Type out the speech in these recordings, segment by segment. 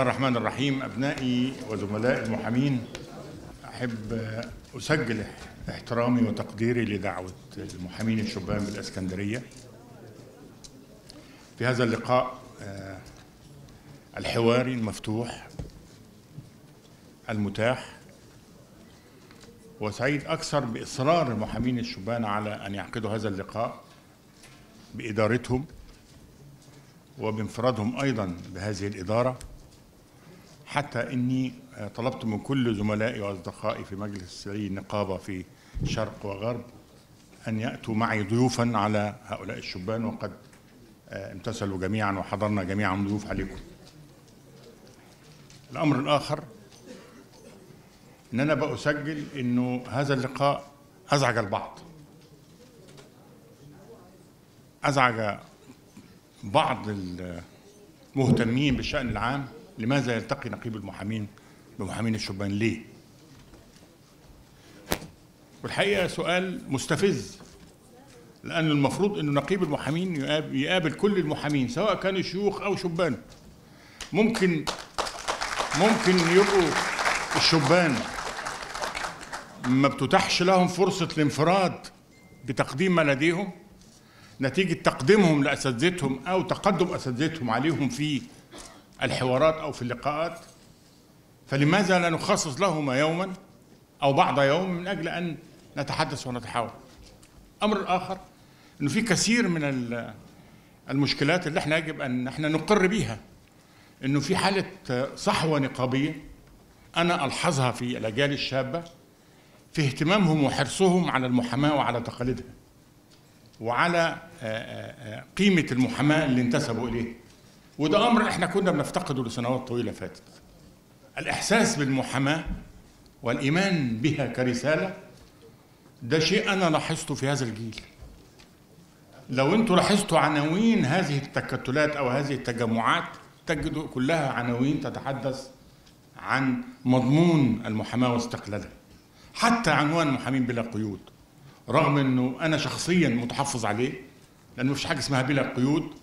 الله الرحمن الرحيم. أبنائي وزملائي المحامين أحب أسجل احترامي وتقديري لدعوة المحامين الشبان بالإسكندرية. في هذا اللقاء آه، الحواري المفتوح المتاح وسعيد أكثر بإصرار المحامين الشبان على أن يعقدوا هذا اللقاء بإدارتهم وبانفرادهم أيضا بهذه الإدارة. حتى إني طلبت من كل زملائي وأصدقائي في مجلس النقابة في شرق وغرب أن يأتوا معي ضيوفا على هؤلاء الشبان وقد امتثلوا جميعا وحضرنا جميعا ضيوف عليكم. الأمر الآخر إن أنا بسجل إنه هذا اللقاء أزعج البعض. أزعج بعض المهتمين بالشأن العام لماذا يلتقي نقيب المحامين بمحامين الشبان؟ ليه؟ والحقيقة سؤال مستفز لأن المفروض انه نقيب المحامين يقابل كل المحامين سواء كانوا شيوخ أو شبان. ممكن ممكن يبقوا الشبان ما بتتاحش لهم فرصة الانفراد بتقديم ما لديهم نتيجة تقديمهم لأساتذتهم أو تقدم أساتذتهم عليهم في الحوارات أو في اللقاءات فلماذا لا نخصص لهما يوما أو بعض يوم من أجل أن نتحدث ونتحاور؟ أمر الآخر أنه في كثير من المشكلات اللي إحنا يجب أن إحنا نقر بيها. أنه في حالة صحوة نقابية أنا ألحظها في الأجيال الشابة في اهتمامهم وحرصهم على المحاماة وعلى تقاليدها وعلى قيمة المحاماة اللي انتسبوا إليه وده أمر إحنا كنا بنفتقده لسنوات طويلة فاتت. الإحساس بالمحاماة والإيمان بها كرسالة ده شيء أنا لاحظته في هذا الجيل. لو أنتوا لاحظتوا عناوين هذه التكتلات أو هذه التجمعات تجدوا كلها عناوين تتحدث عن مضمون المحاماة واستقلالها. حتى عنوان محامين بلا قيود رغم إنه أنا شخصيا متحفظ عليه لأنه مفيش حاجة اسمها بلا قيود.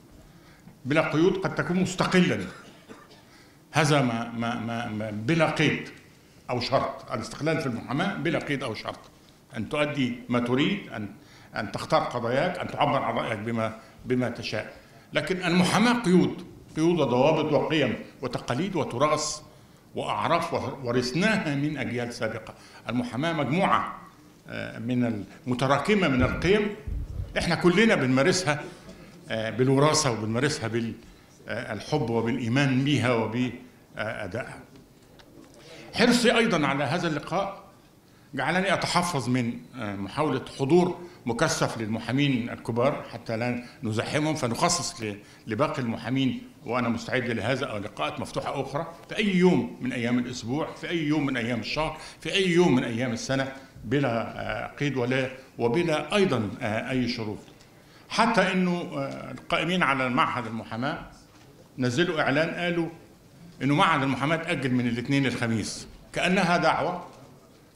بلا قيود قد تكون مستقلا. هذا ما ما ما, ما بلا قيد أو شرط. الاستقلال في المحاماة بلا قيد أو شرط. أن تؤدي ما تريد ان أن تختار قضاياك أن تعبر عن رأيك بما بما تشاء. لكن المحاماة قيود. قيود وضوابط وقيم وتقاليد وتراث وأعراف ورثناها من أجيال سابقة. المحاماة مجموعة من المتراكمة من القيم. إحنا كلنا بنمارسها بالوراثة وبنمارسها بالحب وبالإيمان بها وبأدائها. حرصي أيضا على هذا اللقاء جعلني أتحفظ من محاولة حضور مكثف للمحامين الكبار حتى لا نزاحمهم فنخصص لباقي المحامين وأنا مستعد لهذا أو لقاءات مفتوحة أخرى في أي يوم من أيام الأسبوع في أي يوم من أيام الشهر في أي يوم من أيام السنة بلا قيد ولا وبلا أيضا أي شروط حتى إنه القائمين على معهد المحاماة نزلوا إعلان قالوا إنه معهد المحاماة تأجل من الاثنين للخميس. كأنها دعوة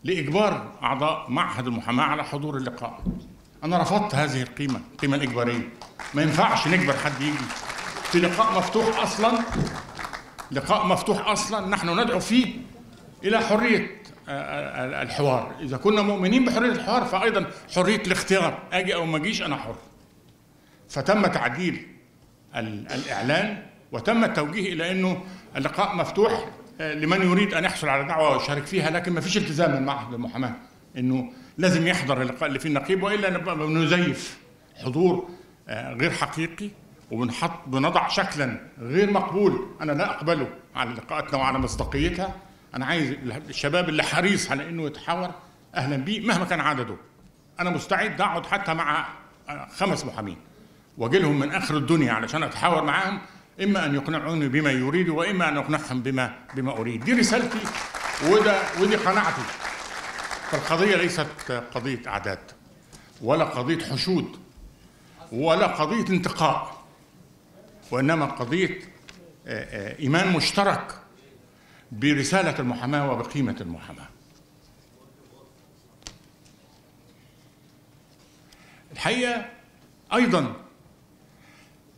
لإجبار أعضاء معهد المحاماة على حضور اللقاء. أنا رفضت هذه القيمة القيمه الإجبارية. ما ينفعش نجبر حد يجي في لقاء مفتوح أصلا. لقاء مفتوح أصلا نحن ندعو فيه إلى حرية الحوار. إذا كنا مؤمنين بحرية الحوار فايضا حرية الاختيار. أجي أو ما أجيش أنا حر. فتم تعديل الإعلان وتم التوجيه إلى إنه اللقاء مفتوح لمن يريد أن يحصل على دعوة ويشارك فيها لكن ما فيش التزام من معهد المحاماة إنه لازم يحضر اللقاء اللي فيه النقيب وإلا نبقى بنزيف حضور غير حقيقي وبنحط بنضع شكلا غير مقبول. أنا لا أقبله على لقاءاتنا وعلى مصداقيتها أنا عايز الشباب اللي حريص على إنه يتحاور أهلا بيه مهما كان عدده. أنا مستعد أقعد حتى مع خمس محامين. واجي لهم من آخر الدنيا علشان أتحاور معاهم إما أن يقنعوني بما يريدوا وإما أن أقنعهم بما بما أريد. دي رسالتي وده ودي قناعتي. فالقضية ليست قضية أعداد ولا قضية حشود ولا قضية انتقاء وإنما قضية إيمان مشترك برسالة المحاماة وبقيمة المحاماة. الحقيقة أيضا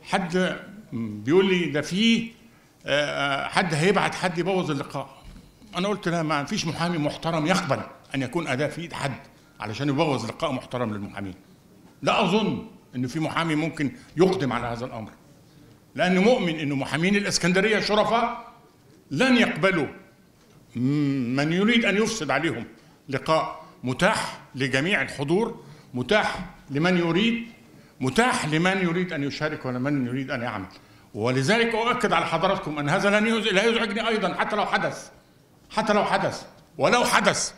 حد بيقول لي ده في آه، حد هيبعت حد يبوظ اللقاء. أنا قلت لا ما فيش محامي محترم يقبل أن يكون أداة في إيد حد علشان يبوظ لقاء محترم للمحامين. لا أظن إن في محامي ممكن يقدم على هذا الأمر. لأنه مؤمن انه محامين الإسكندرية شرفاء لن يقبلوا من يريد أن يفسد عليهم لقاء متاح لجميع الحضور متاح لمن يريد متاح لمن يريد أن يشارك ولمن يريد أن يعمل. ولذلك أؤكد على حضراتكم أن هذا لن لا يزعجني أيضا حتى لو حدث. حتى لو حدث. ولو حدث.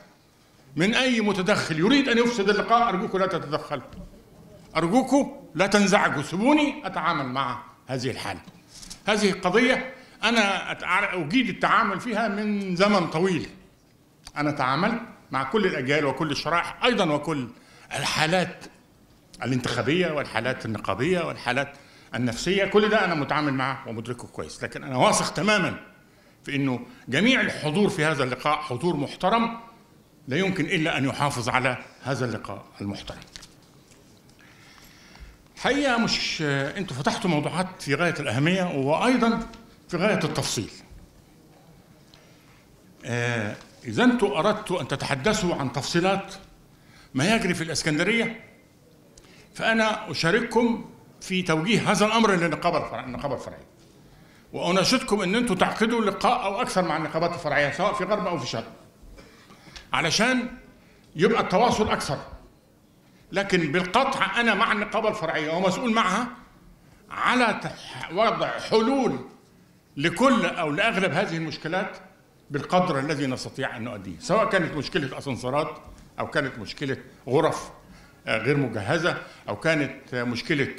من أي متدخل يريد أن يفسد اللقاء ارجوكم لا تتدخلوا ارجوكم لا تنزعجوا. سيبوني أتعامل مع هذه الحالة. هذه قضية أنا أجيد التعامل فيها من زمن طويل. أنا تعاملت مع كل الأجيال وكل الشرائح أيضا وكل الحالات الانتخابية والحالات النقابية والحالات النفسية كل ده أنا متعامل معه ومدركه كويس لكن أنا واثق تماما في إنه جميع الحضور في هذا اللقاء حضور محترم لا يمكن إلا أن يحافظ على هذا اللقاء المحترم. حقيقة مش أنتوا فتحتوا موضوعات في غاية الأهمية وأيضا في غاية التفصيل. آه، إذا أنتوا أردتوا أن تتحدثوا عن تفصيلات ما يجري في الإسكندرية فأنا أشارككم في توجيه هذا الأمر للنقابه النقابة الفرعية. وأناشدكم إن أنتم تعقدوا لقاء أو أكثر مع النقابات الفرعية سواء في غرب أو في شرق. علشان يبقى التواصل أكثر. لكن بالقطع أنا مع النقابة الفرعية ومسؤول معها على وضع حلول لكل أو لأغلب هذه المشكلات بالقدر الذي نستطيع أن نؤديه، سواء كانت مشكلة أسانسيرات أو كانت مشكلة غرف غير مجهزة أو كانت مشكلة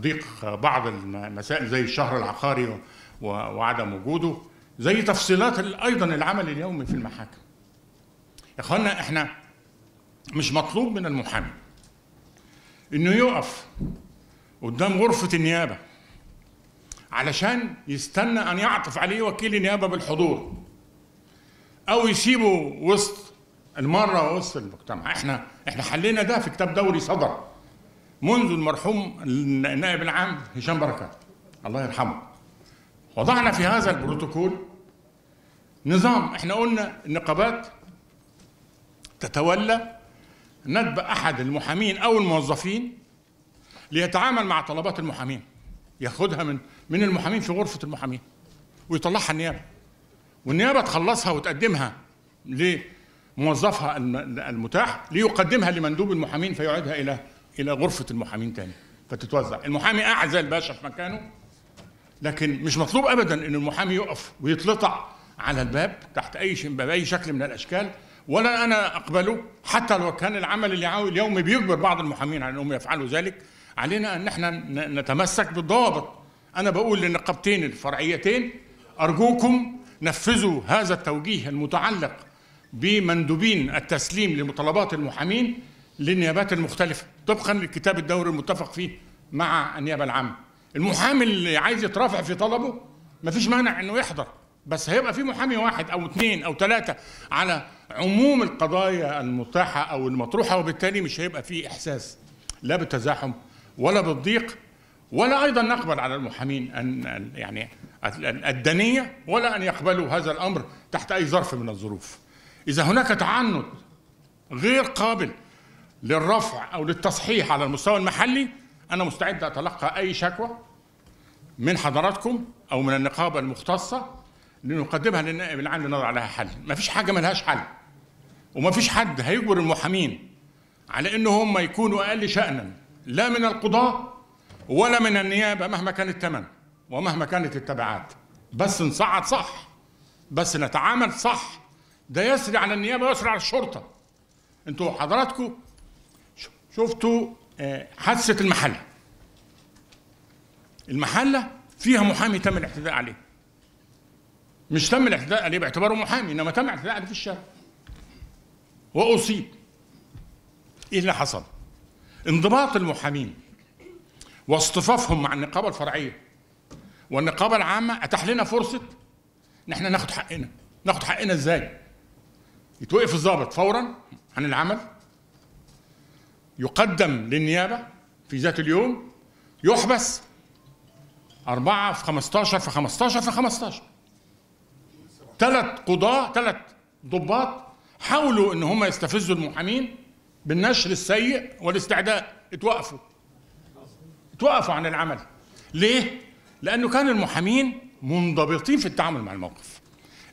ضيق بعض المسائل زي الشهر العقاري وعدم وجوده زي تفصيلات أيضا العمل اليومي في المحاكم. يا إخوانا إحنا مش مطلوب من المحامي إنه يقف قدام غرفة النيابة علشان يستنى أن يعطف عليه وكيل النيابة بالحضور أو يسيبه وسط المرة وسط المجتمع. إحنا إحنا حلينا ده في كتاب دوري صدر. منذ المرحوم النائب العام هشام بركات الله يرحمه. وضعنا في هذا البروتوكول نظام. إحنا قلنا النقابات تتولى ندب أحد المحامين أو الموظفين ليتعامل مع طلبات المحامين. ياخدها من من المحامين في غرفة المحامين. ويطلعها النيابة. والنيابة تخلصها وتقدمها لموظفها المتاح ليقدمها لمندوب المحامين فيعيدها إلى إلى غرفة المحامين تاني فتتوزع. المحامي قاعد زي الباشا في مكانه لكن مش مطلوب ابدا إن المحامي يقف ويتلطع على الباب تحت أي بأي شكل من الأشكال ولا أنا أقبله حتى لو كان العمل اليومي بيجبر بعض المحامين على إنهم يفعلوا ذلك علينا أن إحنا نتمسك بالضوابط. أنا بقول للنقابتين الفرعيتين أرجوكم نفذوا هذا التوجيه المتعلق بمندوبين التسليم لمطالبات المحامين للنيابات المختلفة طبقا للكتاب الدوري المتفق فيه مع النيابة العامة المحامي اللي عايز يترافع في طلبه مفيش مانع إنه يحضر بس هيبقى في محامي واحد أو اثنين أو ثلاثة على عموم القضايا المتاحة أو المطروحة وبالتالي مش هيبقى في إحساس لا بالتزاحم ولا بالضيق ولا أيضا نقبل على المحامين أن يعني الدنية ولا أن يقبلوا هذا الأمر تحت أي ظرف من الظروف. إذا هناك تعنت غير قابل للرفع أو للتصحيح على المستوى المحلي أنا مستعد أتلقى أي شكوى من حضراتكم أو من النقابة المختصة لنقدمها للنائب العام لنضع عليها حل. ما فيش حاجة ملهاش حل. وما فيش حد هيجبر المحامين على إن هم يكونوا أقل شأنا لا من القضاة ولا من النيابة مهما كان الثمن ومهما كانت التبعات. بس نصعد صح بس نتعامل صح ده يسري على النيابة ويسري على الشرطة. أنتوا حضراتكم شفتوا حادثة المحلة. المحلة فيها محامي تم الاعتداء عليه. مش تم الاعتداء عليه باعتباره محامي إنما تم الاعتداء عليه في الشارع. وأصيب. إيه اللي حصل؟ انضباط المحامين واصطفافهم مع النقابة الفرعية والنقابة العامة أتاح لنا فرصة إن إحنا ناخد حقنا. ناخد حقنا إزاي؟ يتوقف الضابط فورا عن العمل يقدم للنيابة في ذات اليوم يحبس أربعة في 15 في 15 في 15 ثلاث قضاة ثلاث ضباط حاولوا إن هم يستفزوا المحامين بالنشر السيء والاستعداء. اتوقفوا. اتوقفوا عن العمل. ليه؟ لأنه كان المحامين منضبطين في التعامل مع الموقف.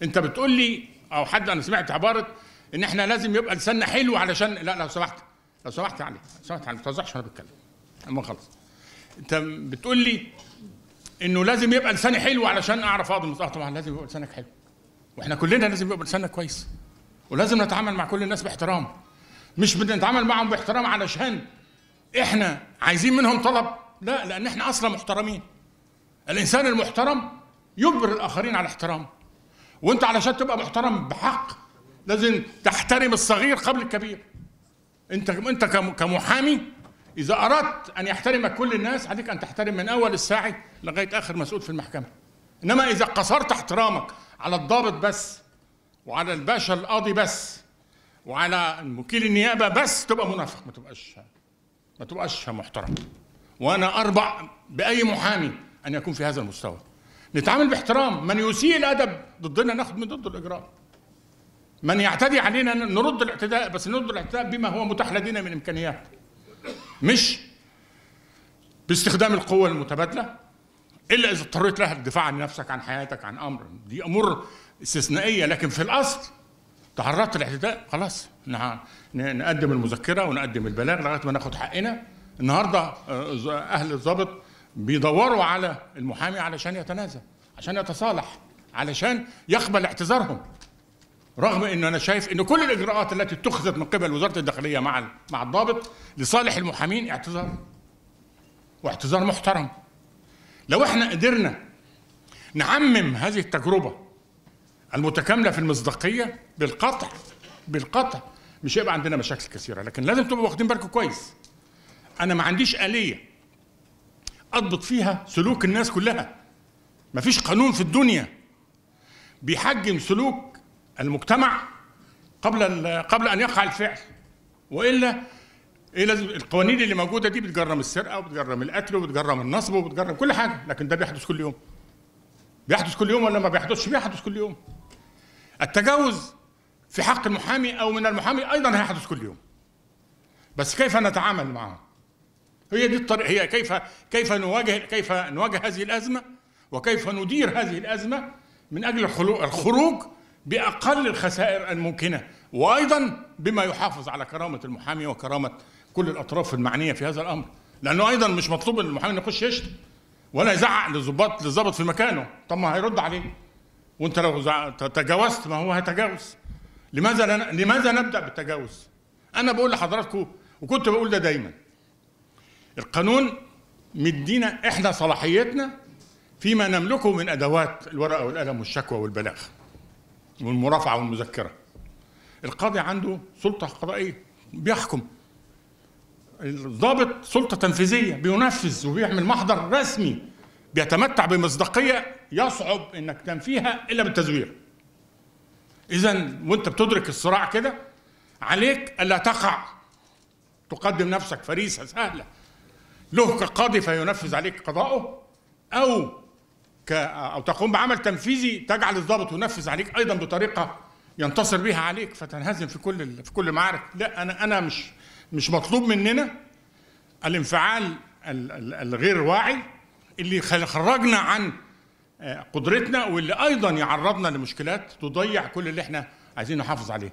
أنت بتقول لي أو حد أنا سمعت عبارة إن إحنا لازم يبقى لساننا حلو علشان لا لو سمحت. لو سمحت علي لو سمحت علي ما توزعش وأنا بتكلم. اما خلص أنت بتقول لي إنه لازم يبقى لساني حلو علشان أعرف اقضي آه طبعا لازم يبقى لسانك حلو. وإحنا كلنا لازم يبقى لساننا كويس. ولازم نتعامل مع كل الناس باحترام. مش بنتعامل معهم باحترام علشان إحنا عايزين منهم طلب. لا لأن إحنا أصلا محترمين. الإنسان المحترم يجبر الآخرين على احترامه وانت علشان تبقى محترم بحق لازم تحترم الصغير قبل الكبير. انت انت كمحامي إذا أردت أن يحترمك كل الناس عليك أن تحترم من أول الساعي لغاية آخر مسؤول في المحكمة. إنما إذا قصرت احترامك على الضابط بس وعلى الباشا القاضي بس وعلى وكيل النيابة بس تبقى منافق ما تبقاش ما تبقاش محترم. وأنا أربع بأي محامي أن يكون في هذا المستوى. نتعامل باحترام. من يسيء الأدب ضدنا ناخذ من ضده الاجراء من يعتدي علينا نرد الاعتداء بس نرد الاعتداء بما هو متاح لدينا من إمكانيات. مش باستخدام القوة المتبادلة إلا إذا اضطريت لها الدفاع عن نفسك عن حياتك عن أمر. دي أمور استثنائية لكن في الأصل تعرضت الاعتداء خلاص. نقدم المذكرة ونقدم البلاغ لغاية ما ناخد حقنا. النهاردة آه، أهل الضابط بيدوروا على المحامي علشان يتنازل عشان يتصالح علشان يقبل اعتذارهم. رغم إن أنا شايف إن كل الإجراءات التي اتخذت من قبل وزارة الداخلية مع مع الضابط لصالح المحامين اعتذار واعتذار محترم. لو إحنا قدرنا نعمم هذه التجربة المتكاملة في المصداقية بالقطع بالقطع مش هيبقى عندنا مشاكل كثيرة لكن لازم تبقوا واخدين بالكم كويس. أنا ما عنديش آلية اضبط فيها سلوك الناس كلها. مفيش قانون في الدنيا بيحجم سلوك المجتمع قبل قبل أن يقع الفعل. وإلا إيه لازم القوانين اللي موجودة دي بتجرم السرقة وبتجرم القتل وبتجرم النصب وبتجرم كل حاجة لكن ده بيحدث كل يوم. بيحدث كل يوم ولا ما بيحدثش؟ بيحدث كل يوم. التجاوز في حق المحامي أو من المحامي أيضا هيحدث كل يوم. بس كيف نتعامل معه؟ هي دي الطريقة هي كيف كيف نواجه كيف نواجه هذه الأزمة؟ وكيف ندير هذه الأزمة من أجل الخروج بأقل الخسائر الممكنة وأيضا بما يحافظ على كرامة المحامي وكرامة كل الأطراف المعنية في هذا الأمر. لأنه أيضا مش مطلوب إن المحامي يخش يشتم ولا يزعق للظباط للظابط في مكانه. طب ما هيرد عليه. وأنت لو تجاوزت ما هو هيتجاوز. لماذا لماذا نبدأ بالتجاوز؟ أنا بقول لحضراتكم وكنت بقول ده دايما. القانون مدينا إحنا صلاحيتنا فيما نملكه من أدوات الورقة والقلم والشكوى والبلاغ والمرافعة والمذكرة. القاضي عنده سلطة قضائية بيحكم. الضابط سلطة تنفيذية بينفذ وبيعمل محضر رسمي بيتمتع بمصداقية يصعب إنك تنفيها إلا بالتزوير. إذا وأنت بتدرك الصراع كده عليك ألا تقع. تقدم نفسك فريسة سهلة. له كقاضي فينفذ عليك قضاؤه أو ك أو تقوم بعمل تنفيذي تجعل الضابط ينفذ عليك أيضا بطريقة ينتصر بها عليك فتنهزم في كل في كل معارك لا أنا أنا مش مش مطلوب مننا الانفعال الغير واعي اللي خرجنا عن آه، قدرتنا واللي أيضا يعرضنا لمشكلات تضيع كل اللي إحنا عايزين نحافظ عليه.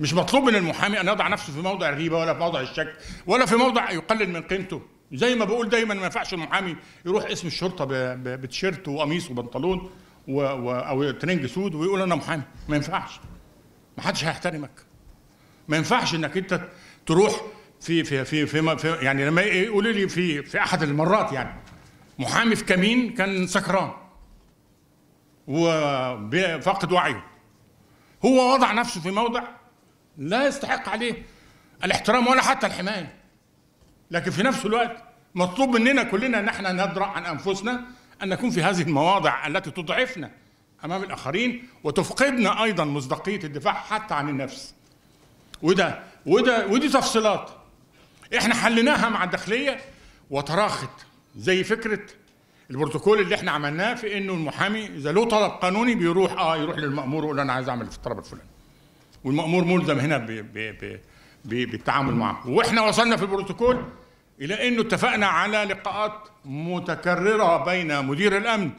مش مطلوب من المحامي أن يضع نفسه في موضع الغيبه ولا في موضع الشك ولا في موضع يقلل من قيمته. زي ما بقول دايما ما ينفعش المحامي يروح قسم الشرطة بتيشيرت وقميص وبنطلون و... و... أو training suit ويقول أنا محامي. ما ينفعش. ما حدش هيحترمك. ما ينفعش إنك أنت تروح في في في, في, في يعني لما يقولوا لي في في أحد المرات يعني محامي في كمين كان سكران وفاقد وعيه. هو وضع نفسه في موضع لا يستحق عليه الاحترام ولا حتى الحماية. لكن في نفس الوقت مطلوب مننا كلنا ان إحنا ندرع عن انفسنا ان نكون في هذه المواضع التي تضعفنا امام الاخرين وتفقدنا أيضا مصداقية الدفاع حتى عن النفس. وده وده ودي تفصيلات. إحنا حليناها مع الداخلية وتراخت زي فكرة البروتوكول اللي إحنا عملناه في انه المحامي إذا له طلب قانوني بيروح آه يروح للمأمور ويقول أنا عايز أعمل في الطلب الفلاني. والمأمور ملزم هنا ب ب ب بالتعامل معه. وإحنا وصلنا في البروتوكول إلى إنه اتفقنا على لقاءات متكررة بين مدير الأمن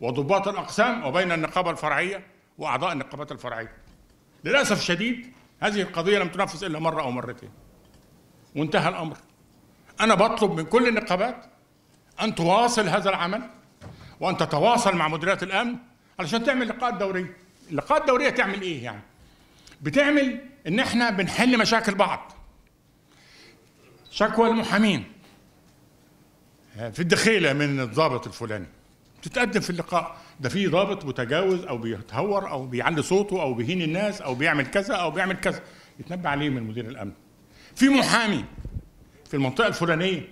وضباط الأقسام وبين النقابة الفرعية وأعضاء النقابات الفرعية. للأسف الشديد هذه القضية لم تنفذ إلا مرة أو مرتين. وانتهى الأمر. أنا بطلب من كل النقابات أن تواصل هذا العمل وأن تتواصل مع مديريات الأمن علشان تعمل لقاءات دورية. اللقاءات الدوريه تعمل إيه يعني؟ بتعمل إن إحنا بنحل مشاكل بعض. شكوى المحامين. في الدخيلة من الضابط الفلاني. تتقدم في اللقاء. ده في ضابط متجاوز أو بيتهور أو بيعلي صوته أو بيهين الناس أو بيعمل كذا أو بيعمل كذا. يتنبه عليه من مدير الأمن. في محامي في المنطقة الفلانية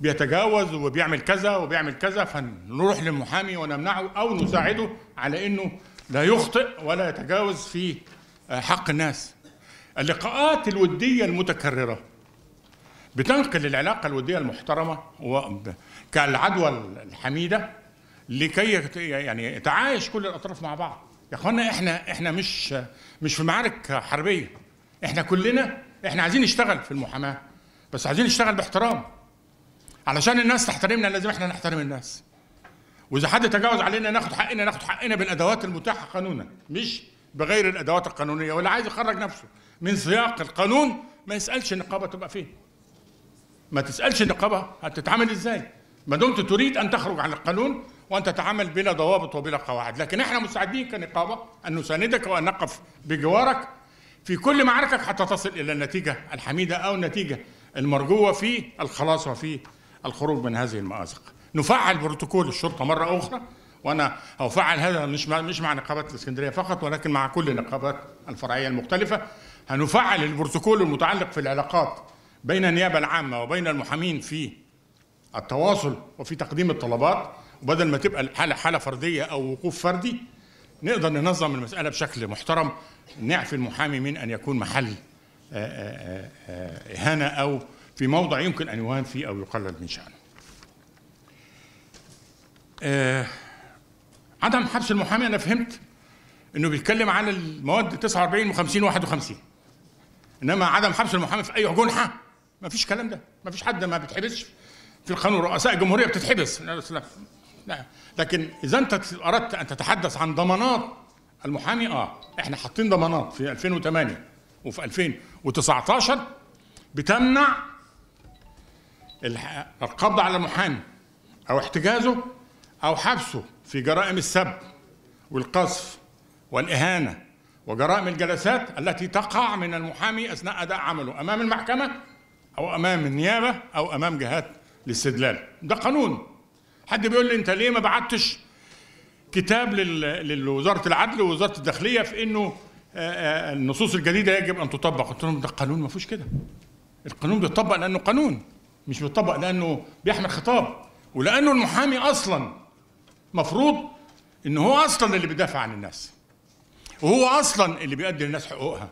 بيتجاوز وبيعمل كذا وبيعمل كذا فنروح للمحامي ونمنعه أو نساعده على إنه لا يخطئ ولا يتجاوز في حق الناس. اللقاءات الودية المتكررة. بتنقل العلاقة الودية المحترمة كالعدوى الحميدة لكي يعني يتعايش كل الأطراف مع بعض. يا إخوانا إحنا إحنا مش مش في معارك حربية. إحنا كلنا إحنا عايزين نشتغل في المحاماة بس عايزين نشتغل باحترام. علشان الناس تحترمنا لازم إحنا نحترم الناس. وإذا حد تجاوز علينا ناخد حقنا ناخد حقنا بالأدوات المتاحة قانونا مش بغير الأدوات القانونية واللي عايز يخرج نفسه. من سياق القانون ما يسألش النقابة تبقى فين. ما تسألش النقابة هتتعامل إزاي. ما دمت تريد أن تخرج عن القانون وأن تتعامل بلا ضوابط وبلا قواعد. لكن إحنا مستعدين كنقابة أن نساندك وأن نقف بجوارك في كل معاركك حتى تصل إلى النتيجة الحميدة أو النتيجة المرجوة في الخلاص وفي الخروج من هذه المآزق. نفعل بروتوكول الشرطة مرة أخرى وأنا هفعل هذا مش مع مش مع نقابات الإسكندرية فقط ولكن مع كل النقابات الفرعية المختلفة. هنفعل البروتوكول المتعلق في العلاقات بين النيابة العامة وبين المحامين في التواصل وفي تقديم الطلبات وبدل ما تبقى الحاله حالة فردية أو وقوف فردي نقدر ننظم المسألة بشكل محترم نعفي المحامي من أن يكون محل إهانة أو في موضع يمكن أن يهان فيه أو يقلل من شأنه. عدم حبس المحامي أنا فهمت إنه بيتكلم عن المواد 49 و50 51 إنما عدم حبس المحامي في أي جنحة. ما فيش كلام ده. ما فيش حد ما بيتحبسش. في القانون رؤساء الجمهورية بتتحبس. لا لكن إذا أنت أردت أن تتحدث عن ضمانات المحامي آه إحنا حاطين ضمانات في 2008 وفي 2019 بتمنع القبض على المحامي أو احتجازه أو حبسه في جرائم السب والقذف والإهانة وجرائم الجلسات التي تقع من المحامي أثناء أداء عمله أمام المحكمة أو أمام النيابة أو أمام جهات الاستدلال. ده قانون. حد بيقول لي أنت ليه ما بعتش كتاب لوزارة العدل ووزارة الداخلية في إنه النصوص الجديدة يجب أن تطبق؟ قلت لهم ده قانون ما فيهوش كده. القانون بيطبق لأنه قانون مش بيطبق لأنه بيحمل خطاب. ولأنه المحامي أصلا مفروض إن هو أصلا اللي بيدافع عن الناس. وهو أصلا اللي بيؤدي للناس حقوقها.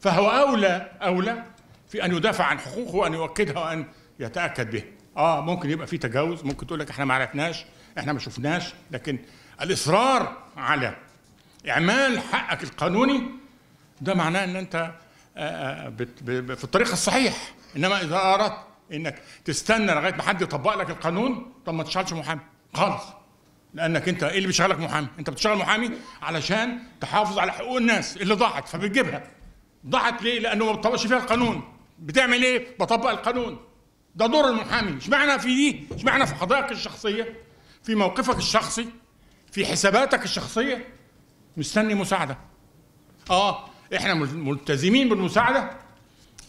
فهو أولى أولى في أن يدافع عن حقوقه وأن يؤكدها وأن يتأكد بها. آه ممكن يبقى في تجاوز ممكن تقول لك إحنا ما عرفناش إحنا ما شفناش لكن الإصرار على إعمال حقك القانوني ده معناه إن أنت في الطريق الصحيح. إنما إذا أردت إنك تستنى لغاية ما حد يطبق لك القانون طب ما تشتغلش محامي. خالص. لأنك أنت إيه اللي بيشغلك محامي؟ أنت بتشتغل محامي علشان تحافظ على حقوق الناس اللي ضاعت فبتجيبها. ضاعت ليه؟ لأنه ما بتطبقش فيها القانون. بتعمل إيه؟ بطبق القانون. ده دور المحامي. اشمعنى في دي؟ اشمعنى في قضاياك الشخصية؟ في موقفك الشخصي؟ في حساباتك الشخصية؟ مستني مساعدة. آه إحنا ملتزمين بالمساعدة.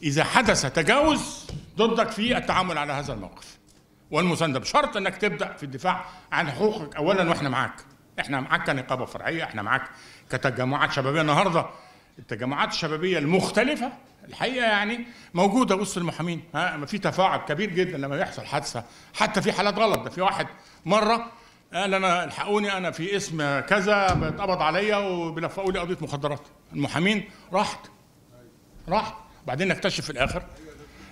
إذا حدث تجاوز ضدك في التعامل على هذا الموقف. والمساندة بشرط إنك تبدأ في الدفاع عن حقوقك اولا وإحنا معاك. إحنا معاك كنقابة فرعية إحنا معاك كتجمعات شبابية. النهارده التجمعات الشبابية المختلفة الحقيقة يعني موجودة وسط المحامين. ها في تفاعل كبير جدا لما يحصل حادثة. حتى في حالات غلط. ده في واحد مرة قال أنا الحقوني أنا في اسم كذا بيتقبض عليا وبيلفقوا لي قضية مخدرات. المحامين راحت. راحت بعدين نكتشف في الآخر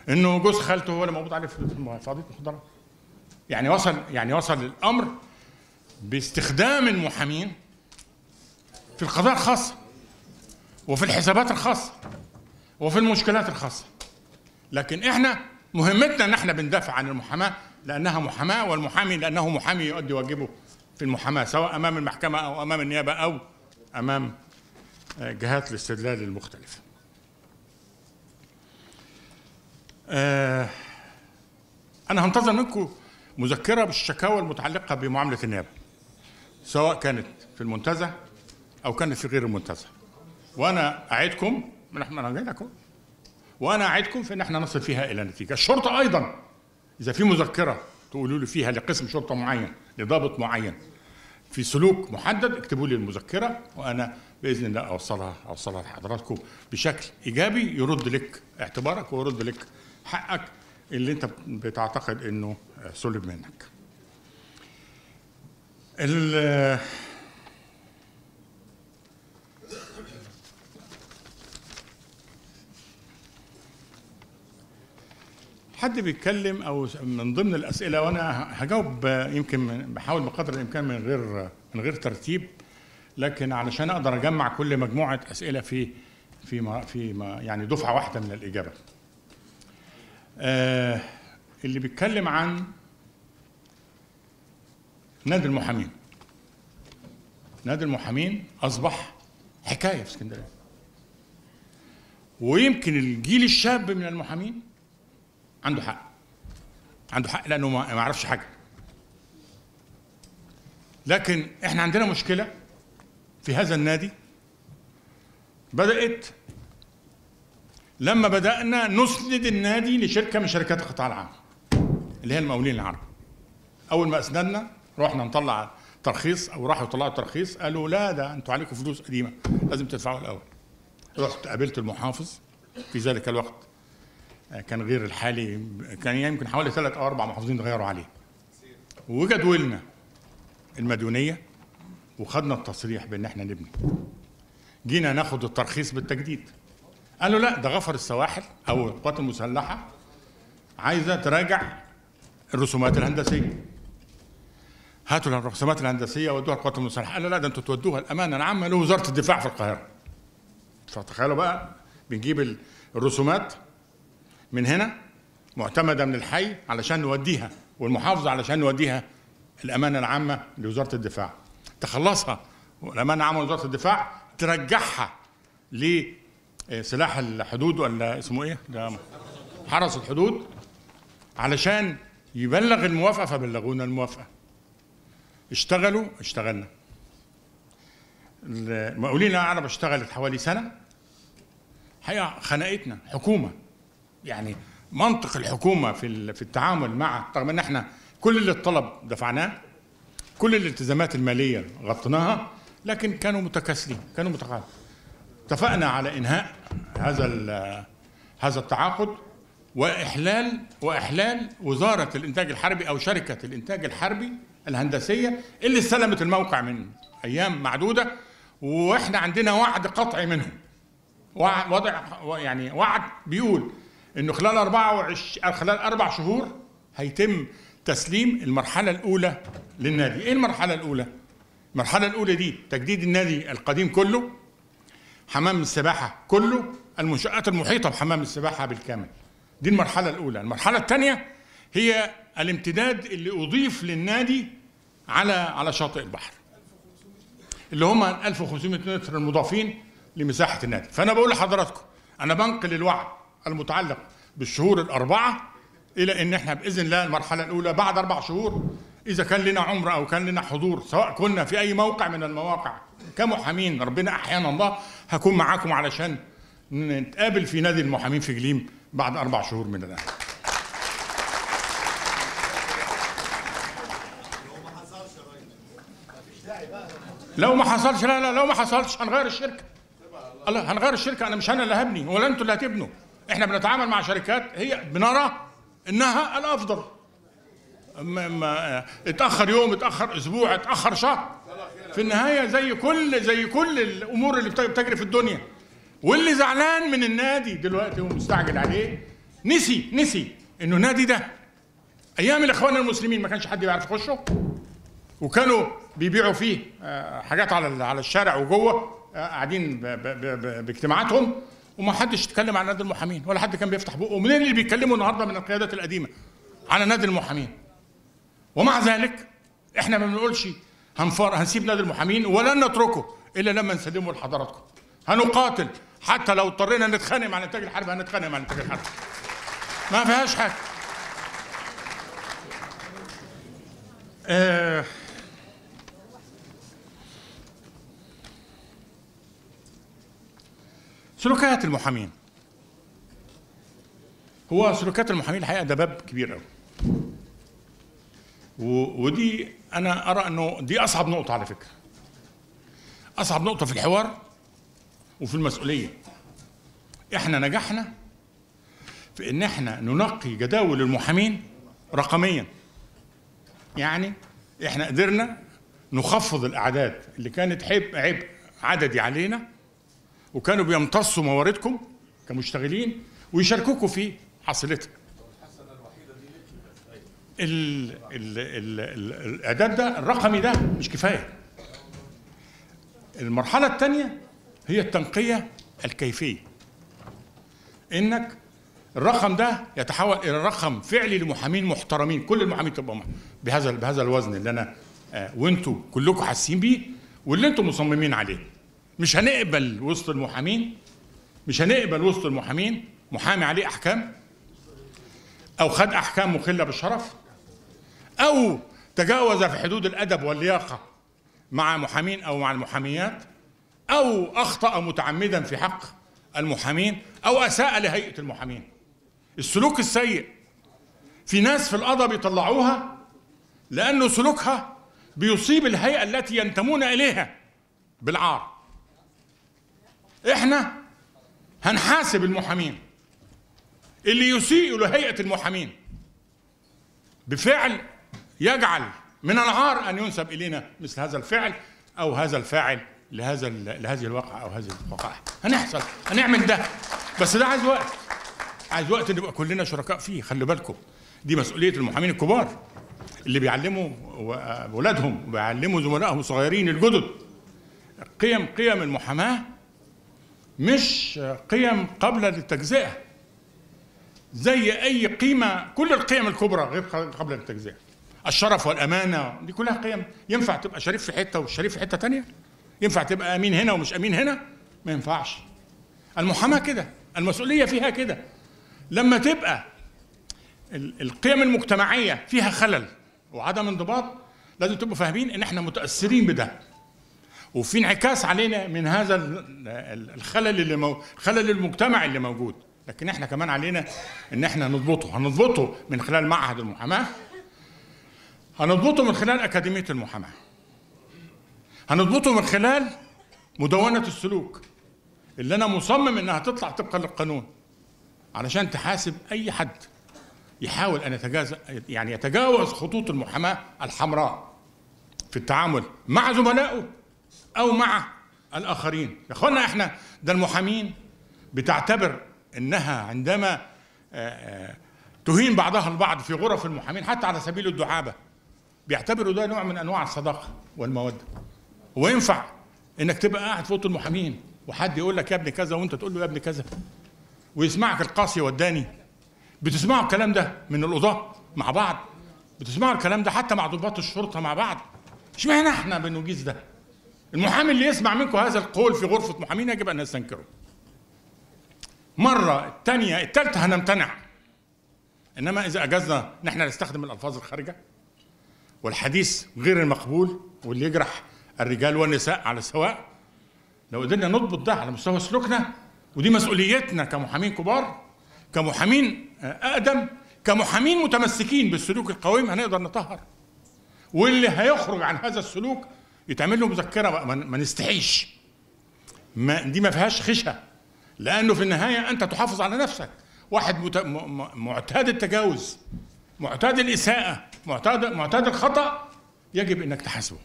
إنه جوز خالته هو اللي موجود عليه في قضية مخدرات. يعني وصل يعني وصل الأمر باستخدام المحامين في القضايا الخاصة وفي الحسابات الخاصة وفي المشكلات الخاصة لكن إحنا مهمتنا إن إحنا بندافع عن المحاماة لأنها محاماة والمحامي لأنه محامي يؤدي واجبه في المحاماة سواء أمام المحكمة أو أمام النيابة أو أمام جهات الاستدلال المختلفة. آه أنا هنتظر منكم مذكرة بالشكاوى المتعلقة بمعاملة النيابة سواء كانت في المنتزه أو كانت في غير المنتزه. وأنا أعدكم من إحنا جاي لكم وأنا أعدكم في إن إحنا نصل فيها إلى نتيجة الشرطة أيضا إذا في مذكرة تقولوا لي فيها لقسم شرطة معين لضابط معين في سلوك محدد اكتبوا لي المذكرة وأنا بإذن الله اوصلها أوصلها لحضراتكم بشكل إيجابي يرد لك اعتبارك ويرد لك حقك اللي أنت بتعتقد إنه سلب منك. حد بيتكلم أو من ضمن الأسئلة وأنا هجاوب يمكن بحاول بقدر الإمكان من غير من غير ترتيب لكن علشان أقدر أجمع كل مجموعة أسئلة في في ما في ما يعني دفعة واحدة من الإجابة. آه اللي بيتكلم عن نادي المحامين. نادي المحامين أصبح حكاية في اسكندرية. ويمكن الجيل الشاب من المحامين عنده حق عنده حق لأنه ما يعرفش حاجة لكن إحنا عندنا مشكلة في هذا النادي بدأت لما بدأنا نسند النادي لشركة من شركات القطاع العام اللي هي المقاولين العرب. أول ما أسندنا رحنا نطلع ترخيص أو راحوا يطلعوا ترخيص قالوا لا ده أنتوا عليكم فلوس قديمة لازم تدفعوا الأول. رحت قابلت المحافظ في ذلك الوقت كان غير الحالي كان يمكن حوالي ثلاث أو أربع محافظين غيروا عليه. وجدولنا المديونية وخدنا التصريح بأن إحنا نبني. جينا ناخد الترخيص بالتجديد. قالوا لا ده غفر السواحل أو القوات المسلحة عايزة تراجع الرسومات الهندسية. هاتوا الرسومات الهندسية ودوها القوات المسلحه قالوا لا ده أنتوا تودوها الأمانة. العامه لوزاره الدفاع في القاهرة. فتخيلوا بقى بنجيب الرسومات من هنا معتمدة من الحي علشان نوديها والمحافظة علشان نوديها الأمانة العامة لوزارة الدفاع. تخلصها الامانه العامة لوزارة الدفاع ترجعها لسلاح الحدود ولا اسمه إيه؟ ده حرس الحدود علشان يبلغ الموافقة فبلغونا الموافقة. اشتغلوا اشتغلنا. المقاولين العرب اشتغلت حوالي سنة. حقيقه خنقتنا حكومة. يعني منطق الحكومة في في التعامل مع رغم إن إحنا كل اللي الطلب دفعناه كل الالتزامات المالية غطيناها لكن كانوا متكاسلين كانوا متقاعدين. اتفقنا على إنهاء هذا هذا التعاقد. وإحلال وإحلال وزارة الإنتاج الحربي أو شركة الإنتاج الحربي الهندسية اللي استلمت الموقع من أيام معدودة وإحنا عندنا وعد قطعي منهم وضع يعني وعد بيقول إنه خلال 24 خلال أربع شهور هيتم تسليم المرحلة الأولى للنادي، إيه المرحلة الأولى؟ المرحلة الأولى دي تجديد النادي القديم كله حمام السباحة كله المنشات المحيطه بحمام السباحة بالكامل. دي المرحلة الأولى، المرحلة الثانية هي الامتداد اللي أضيف للنادي على على شاطئ البحر. اللي هم 1500 متر المضافين لمساحة النادي، فأنا بقول لحضراتكم أنا بنقل الوعد المتعلق بالشهور الأربعة إلى إن إحنا بإذن الله المرحلة الأولى بعد أربع شهور إذا كان لنا عمر أو كان لنا حضور سواء كنا في أي موقع من المواقع كمحامين ربنا أحيانا الله هكون معاكم علشان نتقابل في نادي المحامين في جليم بعد أربع شهور من الآن. لو ما حصلش لا لا لو ما حصلش هنغير الشركة. الله هنغير الشركة أنا مش أنا اللي هبني ولا أنتوا اللي هتبنوا. إحنا بنتعامل مع شركات هي بنرى إنها الأفضل. ما ما اتأخر يوم اتأخر أسبوع اتأخر شهر. في النهاية زي كل زي كل الأمور اللي بتجري في الدنيا. واللي زعلان من النادي دلوقتي ومستعجل عليه نسي نسي إنه النادي ده أيام الإخوان المسلمين ما كانش حد بيعرف يخشه وكانوا بيبيعوا فيه آه، حاجات على على الشارع وجوه آه، قاعدين باجتماعاتهم وما حدش اتكلم عن نادي المحامين ولا حد كان بيفتح بقه. منين اللي بيتكلموا النهارده من القيادات القديمة على نادي المحامين. ومع ذلك إحنا ما بنقولش هنسيب نادي المحامين ولن نتركه إلا لما نسلمه لحضراتكم. هنقاتل حتى لو اضطرينا نتخانق مع الانتاج الحربي هنتخانق مع الانتاج الحربي. ما فيهاش حاجة. آه سلوكيات المحامين. هو سلوكيات المحامين الحقيقة ده باب كبير قوي ودي أنا أرى إنه دي أصعب نقطة على فكرة. أصعب نقطة في الحوار وفي المسؤولية. إحنا نجحنا في إن إحنا ننقي جداول المحامين رقميا. يعني إحنا قدرنا نخفض الأعداد اللي كانت عبء عبء عددي علينا وكانوا بيمتصوا مواردكم كمشتغلين ويشاركوكم في حصيلتها. ال ال ال ال الإعداد ده الرقمي ده مش كفاية. المرحلة الثانية هي التنقية الكيفية. إنك الرقم ده يتحول إلى رقم فعلي لمحامين محترمين كل المحامين تبقى بهذا بهذا الوزن اللي أنا آه، وأنتوا كلكم حاسين بيه واللي أنتوا مصممين عليه. مش هنقبل وسط المحامين مش هنقبل وسط المحامين محامي عليه أحكام أو خد أحكام مخلة بالشرف أو تجاوز في حدود الأدب واللياقة مع محامين أو مع المحاميات. أو أخطأ متعمدا في حق المحامين أو أساء لهيئة المحامين. السلوك السيء. في ناس في القضاء بيطلعوها لأنه سلوكها بيصيب الهيئة التي ينتمون إليها بالعار. إحنا هنحاسب المحامين. اللي يسيء لهيئة المحامين بفعل يجعل من العار أن ينسب إلينا مثل هذا الفعل أو هذا الفاعل. لهذا لهذه الواقعة أو هذه الوقائع هنحصل هنعمل ده. بس ده عايز وقت. عايز وقت نبقى كلنا شركاء فيه خلي بالكم. دي مسؤولية المحامين الكبار اللي بيعلموا اولادهم وبيعلموا زملائهم الصغيرين الجدد. قيم قيم المحاماة مش قيم قبل التجزئة. زي أي قيمة كل القيم الكبرى غير قبل التجزئة. الشرف والأمانة دي كلها قيم. ينفع تبقى شريف في حتة والشريف في حتة تانية؟ ينفع تبقى أمين هنا ومش أمين هنا؟ ما ينفعش. المحاماة كده المسؤولية فيها كده. لما تبقى ال- القيم المجتمعية فيها خلل وعدم انضباط لازم تبقوا فاهمين إن إحنا متأثرين بده. وفي انعكاس علينا من هذا ال- ال- الخلل اللي مو... الخلل المجتمعي اللي موجود. لكن إحنا كمان علينا إن إحنا نضبطه. هنضبطه من خلال معهد المحاماة. هنضبطه من خلال أكاديمية المحاماة. هنضبطه من خلال مدونة السلوك. اللي أنا مصمم إنها تطلع طبقا للقانون علشان تحاسب أي حد يحاول أن يتجاوز يعني يتجاوز خطوط المحاماة الحمراء في التعامل مع زملائه أو مع الآخرين. يا إخوانا إحنا ده المحامين بتعتبر إنها عندما آه، آه، تهين بعضها البعض في غرف المحامين حتى على سبيل الدعابة بيعتبروا ده نوع من أنواع الصداقة والمودة. هو ينفع إنك تبقى قاعد في أوضة المحامين وحد يقول لك يا ابني كذا وأنت تقول له يا ابني كذا ويسمعك القاسي والداني بتسمعوا الكلام ده من القضاة مع بعض؟ بتسمعوا الكلام ده حتى مع ضباط الشرطة مع بعض؟ اشمعنى إحنا بنجيز ده؟ المحامي اللي يسمع منكم هذا القول في غرفة محامين يجب أن نستنكره مرة الثانية الثالثة هنمتنع. إنما إذا أجزنا إن إحنا نستخدم الألفاظ الخارجة والحديث غير المقبول واللي يجرح الرجال والنساء على السواء. لو قدرنا نضبط ده على مستوى سلوكنا ودي مسؤوليتنا كمحامين كبار كمحامين أقدم كمحامين متمسكين بالسلوك القويم هنقدر نطهر. واللي هيخرج عن هذا السلوك يتعمل له مذكرة بقى ما نستحيش. ما دي ما فيهاش خشة لأنه في النهاية أنت تحافظ على نفسك. واحد مت... م- معتاد التجاوز معتاد الإساءة معتاد معتاد الخطأ يجب إنك تحاسبه.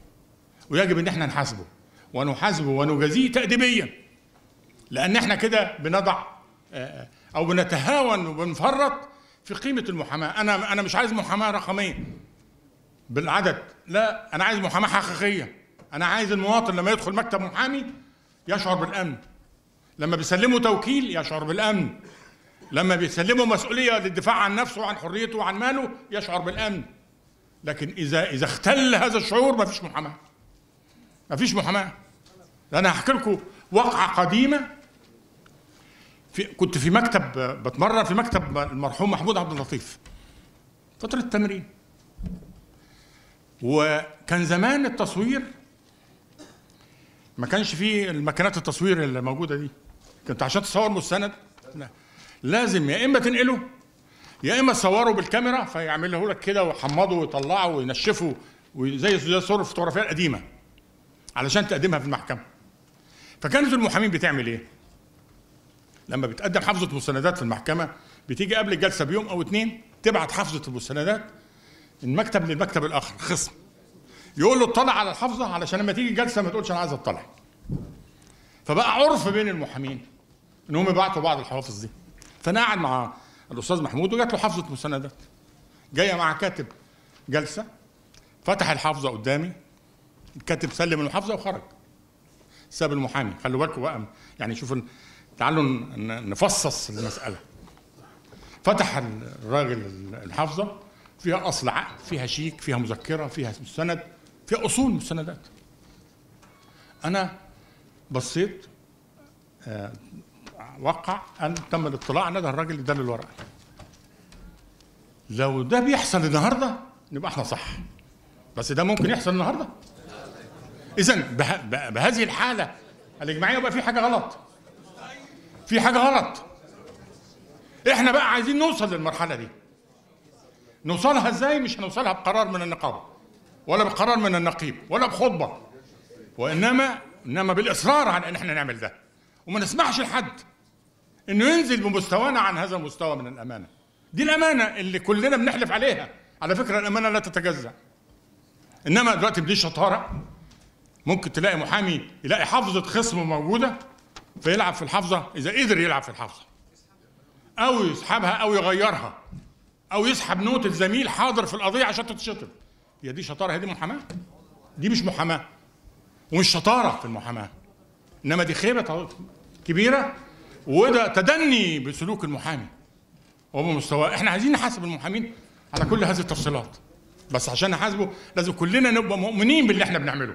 ويجب إن إحنا نحاسبه ونحاسبه ونجازيه تاديبيا. لأن إحنا كده بنضع آه، أو بنتهاون وبنفرط في قيمة المحاماة. أنا أنا مش عايز محاماة رقمية بالعدد. لا أنا عايز محاماة حقيقية. أنا عايز المواطن لما يدخل مكتب محامي يشعر بالأمن. لما بيسلموا توكيل يشعر بالأمن. لما بيسلموا مسؤولية للدفاع عن نفسه وعن حريته وعن ماله يشعر بالأمن. لكن إذا إذا اختل هذا الشعور ما فيش محاماة. ما فيش محاماه أنا هحكي لكم واقعة قديمة. في كنت في مكتب بتمرن في مكتب المرحوم محمود عبد اللطيف. فترة التمرين. وكان زمان التصوير ما كانش فيه الماكينات التصوير اللي موجودة دي. كنت عشان تصور مستند. لا. لازم يا إما تنقله يا إما تصوره بالكاميرا فيعمله لك كده ويحمضه ويطلعه وينشفه وزي زي صور الفوتوغرافيه القديمه علشان تقدمها في المحكمة. فكانت المحامين بتعمل إيه؟ لما بتقدم حافظه مستندات في المحكمة بتيجي قبل الجلسة بيوم أو اتنين تبعت حافظه المستندات المكتب للمكتب الآخر خصم. يقول له اطلع على الحافظه علشان لما تيجي الجلسة ما تقولش أنا عايز أطلع. فبقى عرف بين المحامين انهم يبعتوا بعض الحوافظ دي. فانا قاعد مع الأستاذ محمود وجات له حافظه مستندات. جاية مع كاتب جلسة فتح الحافظة قدامي. الكاتب سلم المحافظه وخرج. ساب المحامي. خلوا بالكم بقى يعني شوفوا تعالوا نفصص المسألة. فتح الراجل الحافظه فيها أصل عقد فيها شيك فيها مذكرة فيها مستند فيها أصول مستندات أنا بصيت آه وقع أن تم الاطلاع ندى الراجل اداني الورقة. لو ده بيحصل النهارده نبقى إحنا صح. بس ده ممكن يحصل النهارده؟ اذا به بهذه الحالة الإجماعية بقى في حاجة غلط. في حاجة غلط. إحنا بقى عايزين نوصل للمرحلة دي. نوصلها إزاي؟ مش هنوصلها بقرار من النقابة ولا بقرار من النقيب ولا بخطبة وإنما إنما بالإصرار على إن إحنا نعمل ده. وما نسمحش لحد إنه ينزل بمستوانا عن هذا المستوى من الأمانة. دي الأمانة اللي كلنا بنحلف عليها. على فكرة الأمانة لا تتجزأ. إنما دلوقتي بدي شطارة. ممكن تلاقي محامي يلاقي حافظة خصم موجودة فيلعب في الحافظة إذا قدر يلعب في الحافظة. أو يسحبها أو يغيرها. أو يسحب نوت الزميل حاضر في القضية عشان تتشطب هي دي شطارة هي دي محاماة؟ دي مش محاماة. ومش شطارة في المحاماة. إنما دي خيبة كبيرة وده تدني بسلوك المحامي. وبمستواه إحنا عايزين نحاسب المحامين على كل هذه التفصيلات. بس عشان نحاسبه لازم كلنا نبقى مؤمنين باللي إحنا بنعمله.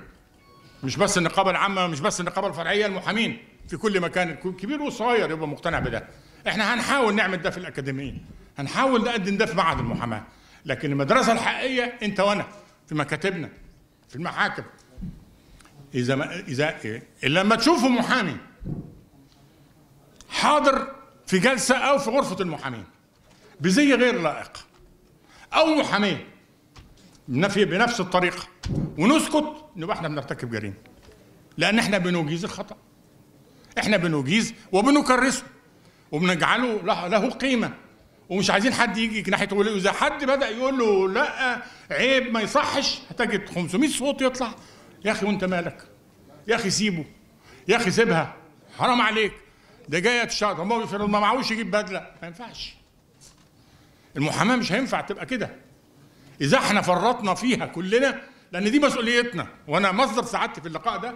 مش بس النقابة العامة مش بس النقابة الفرعية المحامين في كل مكان الكبير والصغير يبقى مقتنع بده. إحنا هنحاول نعمل ده في الأكاديميين هنحاول نقدم ده في معهد المحاماة. لكن المدرسة الحقيقية أنت وأنا في مكاتبنا في المحاكم. إذا ما إذا إيه؟ لما تشوفوا محامي حاضر في جلسة أو في غرفة المحامين بزي غير لائق أو محامين بنفي بنفس الطريقة. ونسكت. نبقى إحنا بنرتكب جريمة. لأن إحنا بنجيز الخطأ. إحنا بنجيز وبنكرسه. وبنجعله له, قيمة. ومش عايزين حد يجي ناحيه يقول إذا حد بدأ يقول له لا عيب ما يصحش. هتجد 500 صوت يطلع. يا أخي وأنت مالك؟ يا أخي سيبه. يا أخي سيبها. حرام عليك. ده جاية بيفرض ما معهوش يجيب بدلة. ما ينفعش. المحاماة مش هينفع تبقى كده. إذا إحنا فرطنا فيها كلنا لأن دي مسؤوليتنا. وأنا مصدر سعادتي في اللقاء ده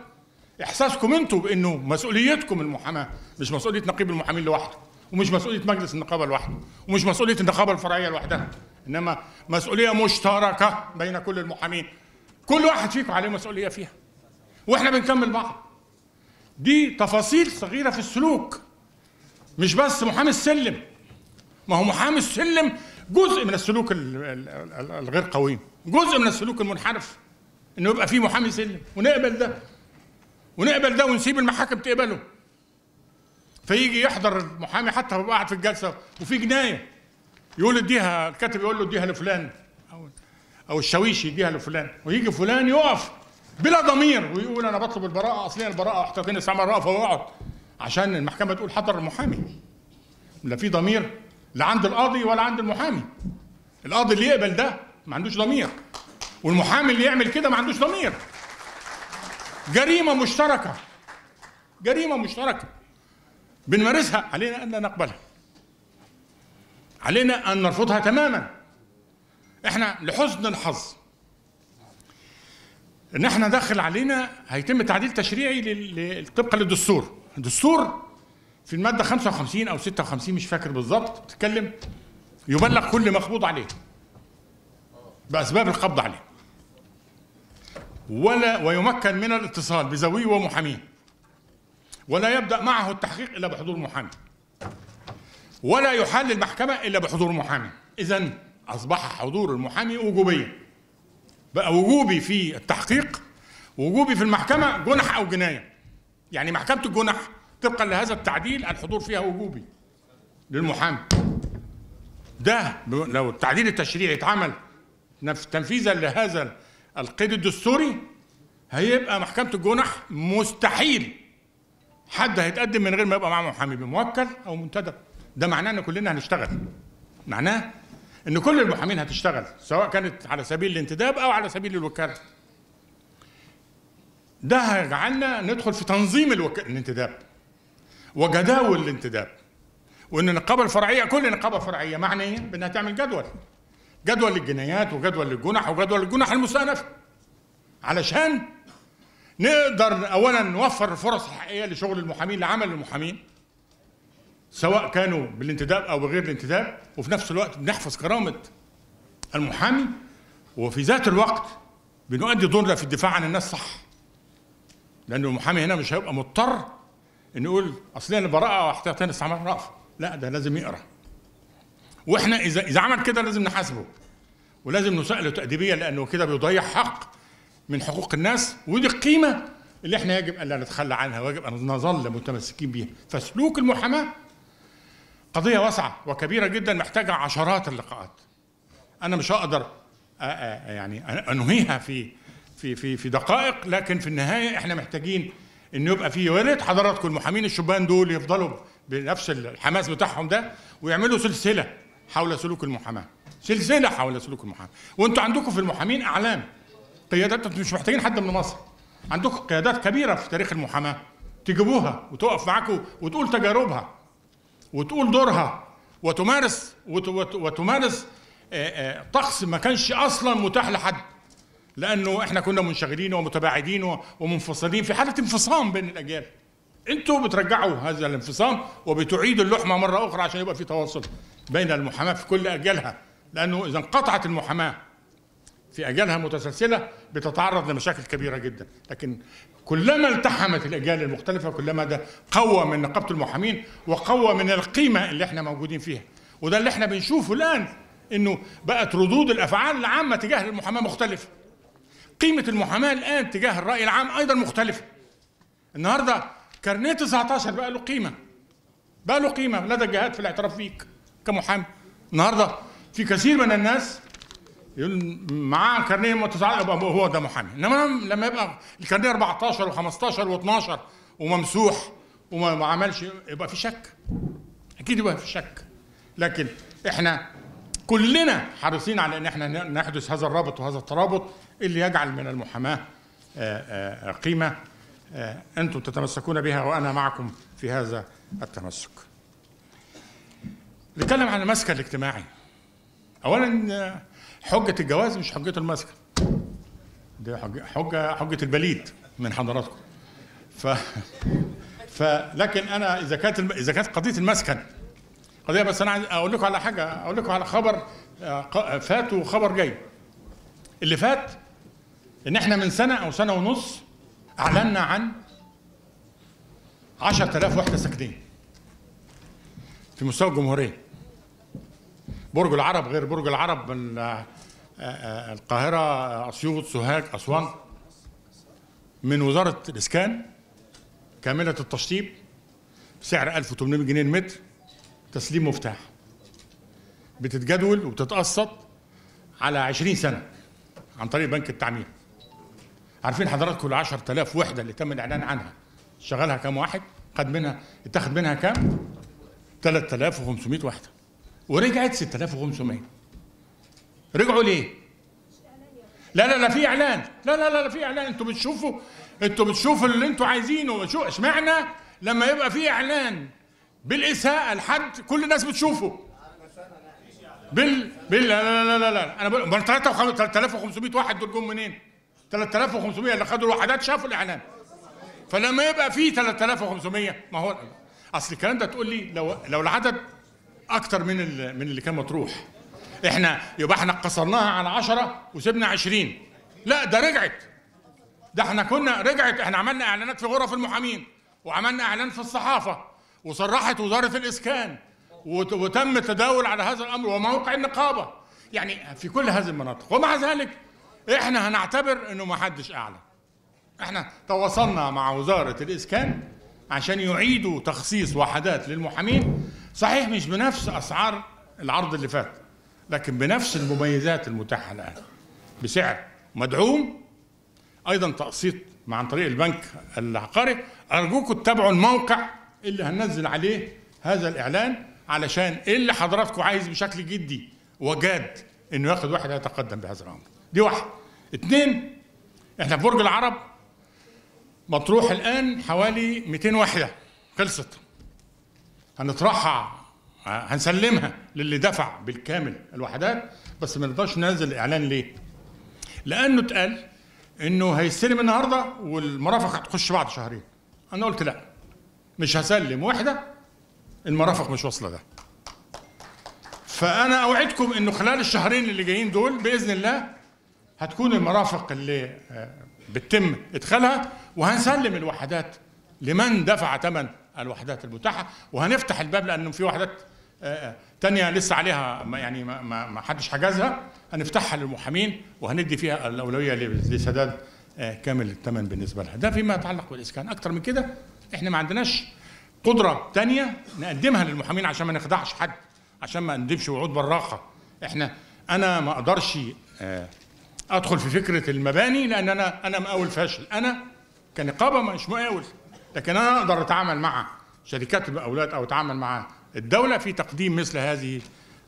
إحساسكم أنتوا بأنه مسؤوليتكم المحاماة مش مسؤولية نقيب المحامين لوحده ومش مسؤولية مجلس النقابة لوحده ومش مسؤولية النقابة الفرعية لوحدها. إنما مسؤولية مشتركة بين كل المحامين. كل واحد فيكم عليه مسؤولية فيها. وإحنا بنكمل بعض. دي تفاصيل صغيرة في السلوك. مش بس محامي السلم. ما هو محامي السلم جزء من السلوك الغير قويم. جزء من السلوك المنحرف. إنه يبقى فيه محامي سلم. ونقبل ده. ونقبل ده ونسيب المحاكم تقبله. فيجي يحضر المحامي حتى هو قاعد في الجلسة وفي جناية. يقول اديها الكاتب يقول له اديها لفلان. أو أو الشاويش يديها لفلان. ويجي فلان يقف بلا ضمير ويقول أنا بطلب البراءة. اصليا البراءة احتاجين سامع الرأفة ويقعد. عشان المحكمة تقول حضر المحامي. لا في ضمير. لا عند القاضي ولا عند المحامي. القاضي اللي يقبل ده ما عندوش ضمير. والمحامي اللي يعمل كده ما عندوش ضمير. جريمة مشتركة. جريمة مشتركة. بنمارسها. علينا أن لا نقبلها. علينا أن نرفضها تماما. إحنا لحسن الحظ. إن إحنا داخل علينا هيتم تعديل تشريعي طبقا للدستور. الدستور في المادة 55 أو 56 مش فاكر بالظبط بتتكلم يبلغ كل مقبوض عليه بأسباب القبض عليه. ولا ويمكن من الاتصال بذويه ومحاميه ولا يبدأ معه التحقيق إلا بحضور محامي. ولا يحال المحكمة إلا بحضور محامي. إذا أصبح حضور المحامي وجوبيا. بقى وجوبي في التحقيق وجوبي في المحكمة جنح أو جناية. يعني محكمة الجنح طبقا لهذا التعديل الحضور فيها وجوبي للمحامي. ده لو التعديل التشريعي اتعمل نف- تنفيذا لهذا القيد الدستوري هيبقى محكمة الجنح مستحيل حد هيتقدم من غير ما يبقى معاه محامي بموكل أو منتدب. ده معناه إن كلنا هنشتغل. معناه إن كل المحامين هتشتغل سواء كانت على سبيل الانتداب أو على سبيل الوكالة. ده هيجعلنا ندخل في تنظيم الوك... الانتداب. وجداول الانتداب. وإن النقابة الفرعية كل نقابه فرعيه معنيه بأنها تعمل جدول. جدول للجنايات وجدول للجنح وجدول للجنح المستأنفه علشان نقدر اولا نوفر الفرص الحقيقية لشغل المحامين لعمل المحامين سواء كانوا بالانتداب أو بغير الانتداب. وفي نفس الوقت بنحفظ كرامة المحامي. وفي ذات الوقت بنؤدي دورنا في الدفاع عن الناس صح. لأنه المحامي هنا مش هيبقى مضطر انه يقول أصل أنا براءة واحتياطين استعمال رأفة. لا ده لازم يقرأ. وإحنا إذا إذا عمل كده لازم نحاسبه. ولازم نسأله تأديبيا لأنه كده بيضيع حق من حقوق الناس ودي القيمة اللي إحنا يجب أن لا نتخلى عنها ويجب أن نظل متمسكين بيها. فسلوك المحاماة قضية واسعة وكبيرة جدا محتاجة عشرات اللقاءات. أنا مش هقدر يعني أنهيها في في في في دقائق لكن في النهاية إحنا محتاجين ان يبقى في ريت حضراتكم المحامين الشبان دول يفضلوا بنفس الحماس بتاعهم ده ويعملوا سلسلة حول سلوك المحاماة. سلسلة حول سلوك المحاماة. وأنتوا عندكم في المحامين أعلام. قيادات أنتوا مش محتاجين حد من مصر. عندكم قيادات كبيرة في تاريخ المحاماة. تجيبوها وتقف معاكم وتقول تجاربها وتقول دورها وتمارس وت- وت- وتمارس آه، آه، طقس ما كانش أصلا متاح لحد. لأنه إحنا كنا منشغلين ومتباعدين ومنفصلين في حالة انفصام بين الأجيال. أنتوا بترجعوا هذا الانفصام وبتعيدوا اللحمة مرة أخرى عشان يبقى في تواصل بين المحاماة في كل أجيالها. لأنه إذا انقطعت المحاماة في أجيالها متسلسلة بتتعرض لمشاكل كبيرة جدا. لكن كلما التحمت الأجيال المختلفة كلما ده قوى من نقابة المحامين وقوى من القيمة اللي إحنا موجودين فيها. وده اللي إحنا بنشوفه الآن إنه بقت ردود الأفعال العامة تجاه المحاماة مختلفة. قيمة المحاماة الآن تجاه الرأي العام أيضا مختلفة. النهارده كارنيه 19 بقى له قيمة. بقى له قيمة. لدى الجهات في الاعتراف فيك كمحامي. النهارده في كثير من الناس يقول معاه كارنيه متسع يبقى هو ده محامي. إنما لما يبقى الكارنيه 14 و15 و12 وممسوح وما ما عملش يبقى في شك. أكيد يبقى في شك. لكن إحنا كلنا حريصين على إن إحنا نحدث هذا الرابط وهذا الترابط. اللي يجعل من المحاماة آه، آه، قيمة آه، أنتم تتمسكون بها وأنا معكم في هذا التمسك. نتكلم عن المسكن الاجتماعي. اولا حجة الجواز مش حجة المسكن. دي حجة حجة البليد من حضراتكم. ف فلكن أنا إذا كانت إذا كانت قضية المسكن قضية بس أنا عايز أقول لكم على حاجة أقول لكم على خبر فات وخبر جاي. اللي فات إن إحنا من سنة أو سنة ونص أعلنا عن 10000 وحدة سكنيه في مستوى الجمهورية. برج العرب غير برج العرب ال- آه، آه، القاهرة أسيوط سوهاج أسوان. من وزارة الإسكان كاملة التشطيب بسعر 1800 جنيه المتر تسليم مفتاح. بتتجدول وبتتقسط على 20 سنة عن طريق بنك التعمير. عارفين حضراتكم ال 10000 وحدة اللي تم الإعلان عنها. شغلها كام واحد؟ خد منها اتخذ منها كام؟ 3500 وحدة. ورجعت 6500 رجعوا ليه؟ لا لا لا في إعلان. لا لا لا, لا في إعلان. أنتوا بتشوفوا أنتوا بتشوفوا اللي أنتوا عايزينه. شو اشمعنى لما يبقى في إعلان بالإساءة لحد كل الناس بتشوفه. بال بال لا لا لا لا, لا. أنا بقول امال 3500 واحد دول جم منين؟ 3500 اللي خدوا الوحدات شافوا الإعلان. فلما يبقى في 3500 ما هو أصل الكلام ده تقول لي لو لو العدد أكتر من من اللي كان مطروح. إحنا يبقى إحنا قصرناها على 10 وسيبنا 20 لا ده رجعت. ده إحنا كنا رجعت إحنا عملنا إعلانات في غرف المحامين وعملنا إعلان في الصحافة وصرحت وزارة الإسكان وت- وتم التداول على هذا الأمر وموقع النقابة. يعني في كل هذه المناطق. ومع ذلك إحنا هنعتبر انه ما حدش اعلن. إحنا تواصلنا مع وزارة الإسكان عشان يعيدوا تخصيص وحدات للمحامين. صحيح مش بنفس أسعار العرض اللي فات لكن بنفس المميزات المتاحة الآن. بسعر مدعوم أيضا تقسيط مع عن طريق البنك العقاري. أرجوكم تتابعوا الموقع اللي هننزل عليه هذا الإعلان علشان اللي حضراتكم عايز بشكل جدي وجاد إنه ياخد واحد يتقدم بهذا الأمر. دي واحد. اثنين إحنا في برج العرب مطروح الآن حوالي 200 وحده خلصت. هنطرحها هنسلمها للي دفع بالكامل الوحدات بس ما نقدرش ننزل الاعلان ليه؟ لأنه اتقال إنه هيستلم النهارده والمرافق هتخش بعد شهرين. أنا قلت لأ. مش هسلم. وحده المرافق مش واصلة ده. فأنا أوعدكم إنه خلال الشهرين اللي جايين دول بإذن الله هتكون المرافق اللي آه، بتتم إدخالها وهنسلم الوحدات لمن دفع ثمن الوحدات المتاحة وهنفتح الباب لأنه في وحدات آه، آه، تانية لسه عليها يعني ما, حدش حجزها. هنفتحها للمحامين وهندي فيها الأولوية لسداد كامل الثمن بالنسبة لها. ده فيما يتعلق بالإسكان. أكتر من كده إحنا ما عندناش قدرة تانية نقدمها للمحامين عشان ما نخدعش حد عشان ما ندبش وعود براقة. إحنا أنا ما أقدرش أدخل في فكرة المباني لأن أنا أنا مقاول فاشل أنا كنقابة مش مقاول لكن أنا أقدر أتعامل مع شركات المقاولات أو أتعامل مع الدولة في تقديم مثل هذه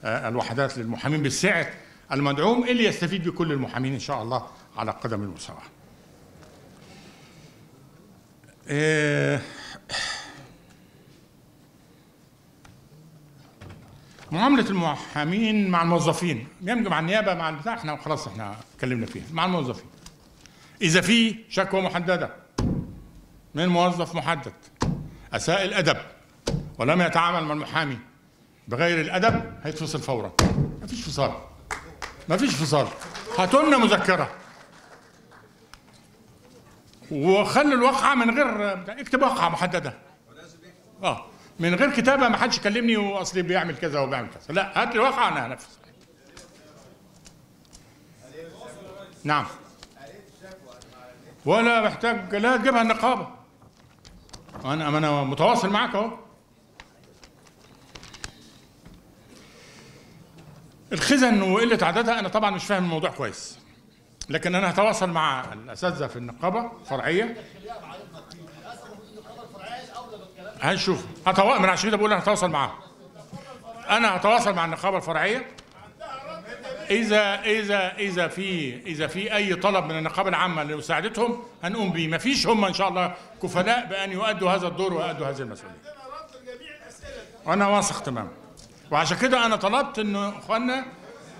آه، الوحدات للمحامين بالسعر المدعوم اللي يستفيد بكل المحامين إن شاء الله على قدم المساواة. معاملة المحامين مع الموظفين. يمكن مع النيابة مع البتاع إحنا خلاص إحنا اتكلمنا فيها. مع الموظفين. إذا في شكوى محددة من موظف محدد أساء الأدب ولم يتعامل مع المحامي بغير الأدب هيتفصل فورا. مفيش فصال مفيش فصال هاتوا لنا مذكرة. وخلوا الواقعة من غير اكتب واقعة محددة. آه. من غير كتابة ما حدش يكلمني وأصلي بيعمل كذا وبيعمل كذا. لا هات لي واقع أنا هنفذ نعم. ولا محتاج لا تجيبها النقابة. أنا أنا متواصل معاك أهو. الخزن وقلة عددها أنا طبعا مش فاهم الموضوع كويس. لكن أنا هتواصل مع الاساتذه في النقابة الفرعية. هنشوف. هتوا... من عشان كده بقول أنا هتواصل معاهم أنا هتواصل مع النقابة الفرعية. اذا اذا إذا في إذا في أي طلب من النقابة العامة لمساعدتهم هنقوم به ما فيش هم إن شاء الله كفلاء بأن يؤدوا هذا الدور ويؤدوا هذه المسؤولية. وأنا واثق تماما. وعشان كده أنا طلبت إنه إخواننا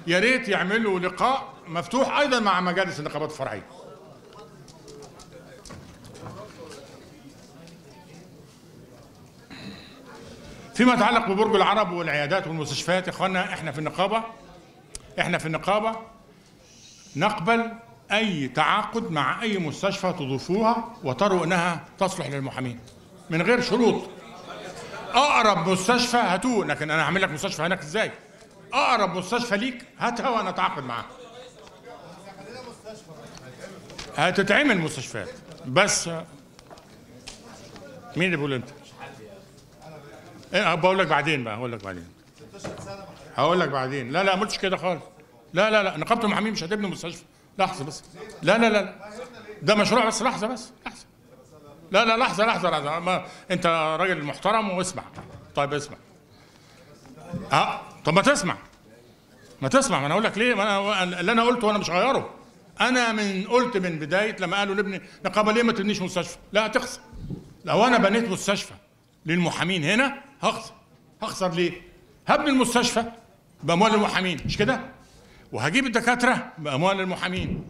يا ريت يعملوا لقاء مفتوح أيضا مع مجالس النقابات الفرعية. فيما يتعلق ببرج العرب والعيادات والمستشفيات يا اخوانا إحنا في النقابة إحنا في النقابة نقبل أي تعاقد مع أي مستشفى تضيفوها وتروا إنها تصلح للمحامين من غير شروط. أقرب مستشفى هاتوه لكن أنا هعمل لك مستشفى هناك إزاي؟ أقرب مستشفى ليك هاتها وأنا أتعاقد معاها هتتعمل مستشفيات. بس مين اللي بيقول أنت؟ إيه بقول لك بعدين بقى هقول لك بعدين. هقول لك بعدين. لا لا ما قلتش كده خالص. لا لا لا نقابه المحامين مش هتبني مستشفى. لحظة بس. لا لا لا ده مشروع بس. لحظة بس لحظة. لا لا لحظة لحظة لحظة. ما أنت راجل محترم واسمع. طيب اسمع. آه طب ما تسمع. ما تسمع. ما أنا أقول لك ليه؟ ما أنا اللي أنا قلته وأنا مش غيره أنا من قلت من بداية لما قالوا نبني نقابة ليه ما تبنيش مستشفى؟ لا هتخسر. لو أنا بنيت مستشفى للمحامين هنا هخسر. هخسر ليه؟ هبني المستشفى. باموال المحامين. مش كده؟ وهجيب الدكاترة. باموال المحامين.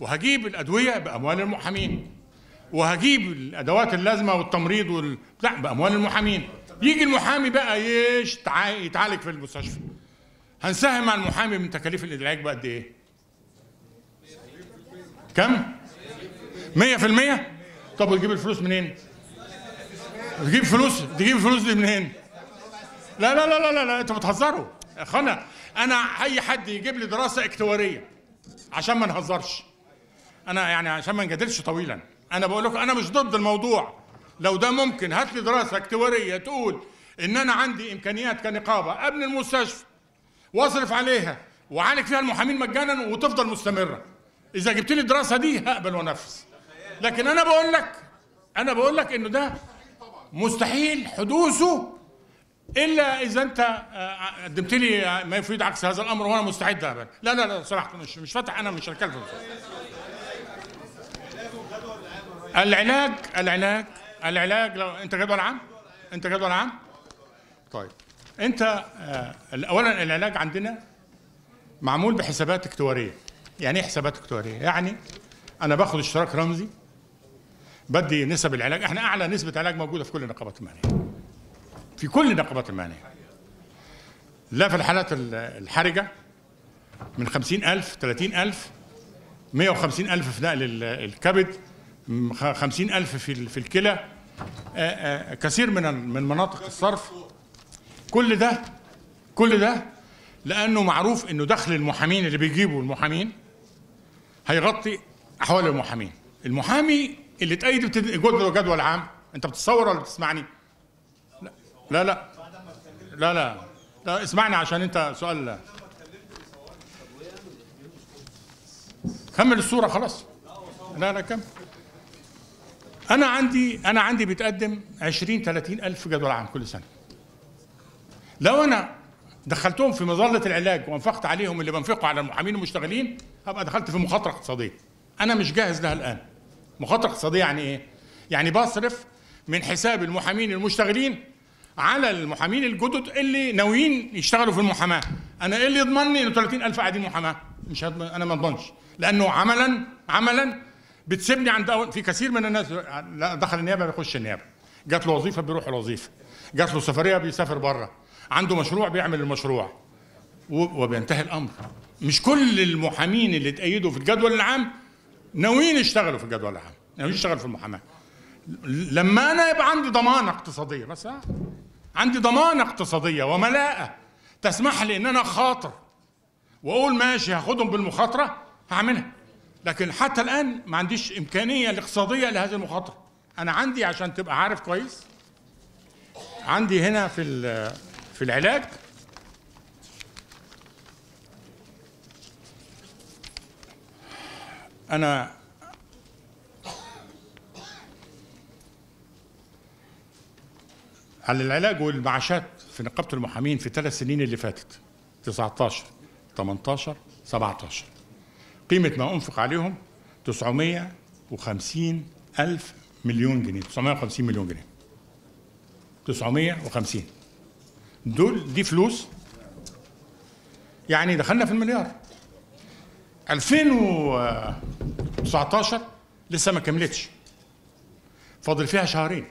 وهجيب الأدوية. باموال المحامين. وهجيب الأدوات اللازمة والتمريض والبتاع باموال المحامين. يجي المحامي بقى يش تع- يتعالج في المستشفى. هنساهم مع المحامي من تكاليف العلاج بقد إيه؟ كم؟ 100% طب وتجيب الفلوس منين؟ تجيب فلوس تجيب الفلوس دي منين؟ لا لا لا لا لا, لا. أنتوا بتهزروا. يا اخوانا أنا اي حد يجيب لي دراسة اكتوارية عشان ما نهزرش. أنا يعني عشان ما نجادلش طويلا. أنا بقول لكم أنا مش ضد الموضوع. لو ده ممكن هات لي دراسة اكتوارية تقول إن أنا عندي إمكانيات كنقابة أبني المستشفى واصرف عليها وعالج فيها المحامين مجانا وتفضل مستمرة. إذا جبت لي الدراسة دي هقبل وانفذ لكن أنا بقول لك أنا بقول لك إنه ده مستحيل حدوثه إلا إذا أنت آه، قدمت لي ما يفيد عكس هذا الأمر وأنا مستعد اقبل لا لا لا سمحت مش مش فاتح أنا مش هتكلم. العلاج العلاج العلاج لو أنت جدول عام؟ أنت جدول عام؟ طيب. أنت آه، اولا العلاج عندنا معمول بحسابات اكتوارية. يعني إيه حسابات اكتوارية؟ يعني أنا باخد اشتراك رمزي بدي نسب العلاج. إحنا أعلى نسبة علاج موجودة في كل النقابات المهنية. في كل النقابات المهنية. لا في الحالات ال- الحرجة. من 50000 30000 150000 في نقل ال- الكبد م- خ- 50000 في في الكلى. كثير من من مناطق الصرف. كل ده كل ده لأنه معروف إنه دخل المحامين اللي بيجيبوا المحامين هيغطي أحوال المحامين. المحامي اللي اتأيد بتد- جدول عام انت بتصور ولا بتسمعني؟ لا لا. لا لا. لا, لا اسمعني عشان انت سؤال كمل الصورة خلاص. لا لا كمل. أنا عندي أنا عندي بيتقدم 20 30 ألف جدول عام كل سنة. لو أنا دخلتهم في مظلة العلاج وانفقت عليهم اللي بنفقه على المحامين المشتغلين هبقى دخلت في مخاطرة اقتصادية. أنا مش جاهز لها الآن. مخاطره اقتصادية يعني إيه؟ يعني بصرف من حساب المحامين المشتغلين على المحامين الجدد اللي ناويين يشتغلوا في المحاماة. أنا إيه اللي يضمنني إنه 30000 قاعدين محاماة؟ مش هضمن أنا ما أضمنش. لأنه عملا عملا بتسيبني عند أول في كثير من الناس لا دخل النيابة بيخش النيابة. جات له وظيفة بيروح الوظيفة. جات له سفرية بيسافر بره عنده مشروع بيعمل المشروع. وبينتهي الأمر. مش كل المحامين اللي اتأيدوا في الجدول العام ناويين يشتغلوا في الجدول العام ناويين يشتغلوا في المحاماة لما أنا يبقى عندي ضمانة اقتصادية بس؟ عندي ضمانة اقتصادية وملاءة تسمح لي إن أنا خاطر وأقول ماشي هاخدهم بالمخاطرة هعملها لكن حتى الآن ما عنديش إمكانية الاقتصادية لهذه المخاطرة أنا عندي عشان تبقى عارف كويس عندي هنا في في العلاج أنا على العلاج والمعاشات في نقابة المحامين في ثلاث سنين اللي فاتت 19 18 17 قيمة ما أنفق عليهم 950 ألف مليون جنيه 950 مليون جنيه. 950 دول دي فلوس يعني دخلنا في المليار. 2019 لسه ما كملتش. فاضل فيها شهرين.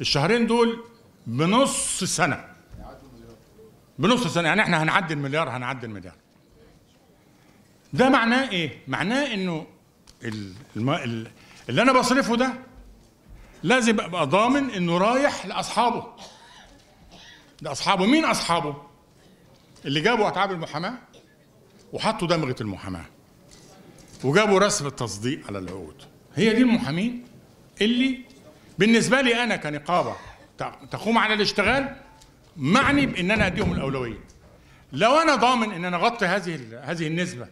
الشهرين دول بنص سنة. بنص سنة. يعني إحنا هنعدي المليار هنعدي المليار ده معناه إيه؟ معناه انه اللي أنا بصرفه ده لازم ابقى ضامن انه رايح لأصحابه. لاصحابه مين أصحابه؟ اللي جابوا أتعاب المحاماة؟ وحطوا دمغة المحاماة. وجابوا رسم التصديق على العقود. هي دي المحامين اللي بالنسبة لي أنا كنقابة تقوم على الاشتغال معني بإن أنا أديهم الأولوية. لو أنا ضامن إن أنا اغطي هذه هذه النسبة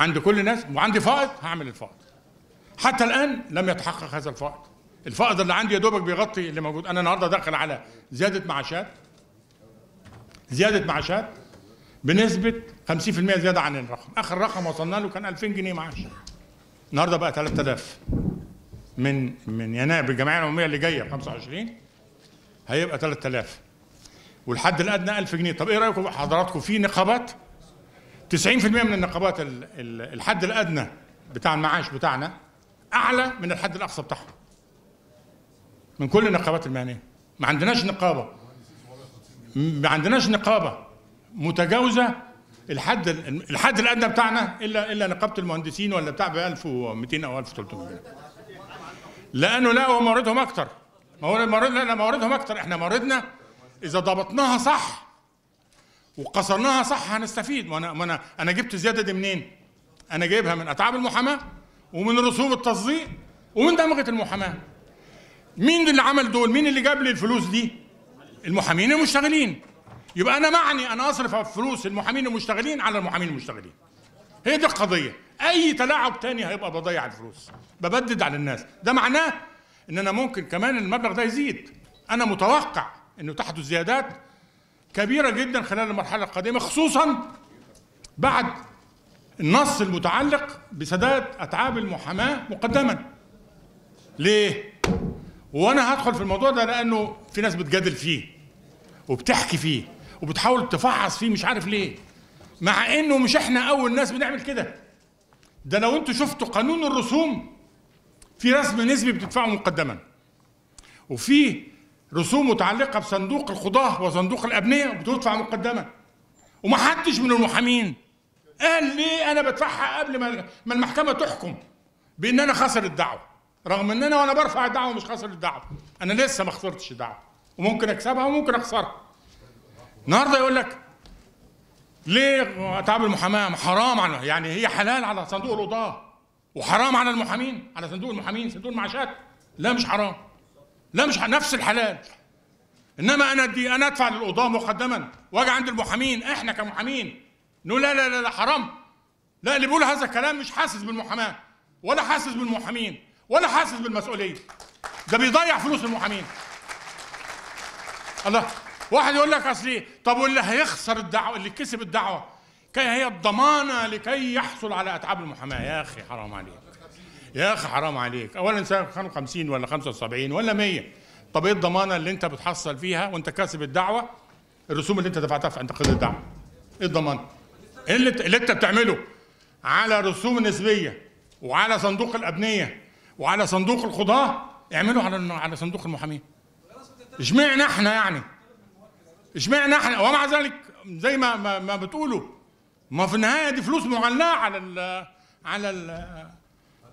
عند كل الناس وعندي فائض هعمل الفائض. حتى الآن لم يتحقق هذا الفائض. الفائض اللي عندي يا دوبك بيغطي اللي موجود. أنا النهارده داخل على زيادة معاشات. زيادة معاشات. بنسبة 50% زيادة عن الرقم. آخر رقم وصلنا له كان 2000 جنيه معاش. النهارده بقى 3000 من من يناير الجمعيه العمومية اللي جاية 25 هيبقى 3000 والحد الأدنى 1000 جنيه. طب إيه رأيكم حضراتكم في نقابات؟ 90% من النقابات ال- ال- الحد الأدنى بتاع المعاش بتاعنا أعلى من الحد الأقصى بتاعهم. من كل النقابات المهنية. ما عندناش نقابة. ما عندناش نقابة. متجاوزة الحد ال- الحد الأدنى بتاعنا الا إلا نقابة المهندسين ولا بتاع ب 1200 أو 1300 جنيه لأنه لا هو موردهم أكتر مورد مورد لا موردهم أكتر إحنا موردنا إذا ضبطناها صح وقصرناها صح هنستفيد ما أنا ما أنا أنا جبت الزياده دي منين؟ أنا جايبها من أتعاب المحاماة ومن رسوم التصديق ومن دمغة المحاماة. مين اللي عمل دول؟ مين اللي جاب لي الفلوس دي؟ المحامين المشتغلين. يبقى أنا معني أنا أصرف فلوس المحامين المشتغلين على المحامين المشتغلين. هي دي القضية. أي تلاعب تاني هيبقى بضيع الفلوس. ببدد على الناس. ده معناه إن أنا ممكن كمان المبلغ ده يزيد. أنا متوقع إنه تحدث زيادات كبيرة جدا خلال المرحلة القادمة خصوصا بعد النص المتعلق بسداد أتعاب المحاماة مقدما ليه؟ وأنا هدخل في الموضوع ده لأنه في ناس بتجادل فيه وبتحكي فيه وبتحاول تفحص فيه مش عارف ليه. مع إنه مش إحنا أول ناس بنعمل كده. ده لو أنتوا شفتوا قانون الرسوم في رسم نسبي بتدفعه مقدما. وفي رسوم متعلقة بصندوق القضاة وصندوق الأبنية بتدفع مقدما. ومحدش من المحامين قال ليه أنا بدفعها قبل ما ما المحكمة تحكم بإن أنا خسر الدعوة. رغم إن أنا وأنا برفع الدعوة مش خسر الدعوة. أنا لسه ما خسرتش الدعوة. وممكن أكسبها وممكن أخسرها. النهارده يقول لك ليه أتعاب المحاماة حرام على يعني هي حلال على صندوق القضاة وحرام على المحامين على صندوق المحامين صندوق المعاشات لا مش حرام لا مش نفس الحلال. إنما أنا دي أنا أدفع للقضاه مقدما وأجي عند المحامين إحنا كمحامين نقول لا لا لا, لا حرام. لا اللي بيقول هذا الكلام مش حاسس بالمحاماة ولا حاسس بالمحامين ولا حاسس بالمسؤوليه ده بيضيع فلوس المحامين. الله. واحد يقول لك اصل؟ طب واللي هيخسر الدعوة اللي كسب الدعوة كي هي الضمانة لكي يحصل على أتعاب المحاماة. يا أخي حرام عليك. يا أخي حرام عليك. اولا سنه كانوا 50 ولا 75 ولا 100 طب إيه الضمانة اللي أنت بتحصل فيها وأنت كاسب الدعوة؟ الرسوم اللي أنت دفعتها في انتقاد الدعوة. إيه الضمانة؟ إيه اللي, أنت بتعمله؟ على رسوم النسبيه وعلى صندوق الأبنية وعلى صندوق القضاة. اعمله على على صندوق المحامين. اشمعنى إحنا يعني؟ اشمعنى إحنا؟ ومع ذلك زي ما ما, ما بتقولوا ما في النهاية دي فلوس معلقة على ال على ال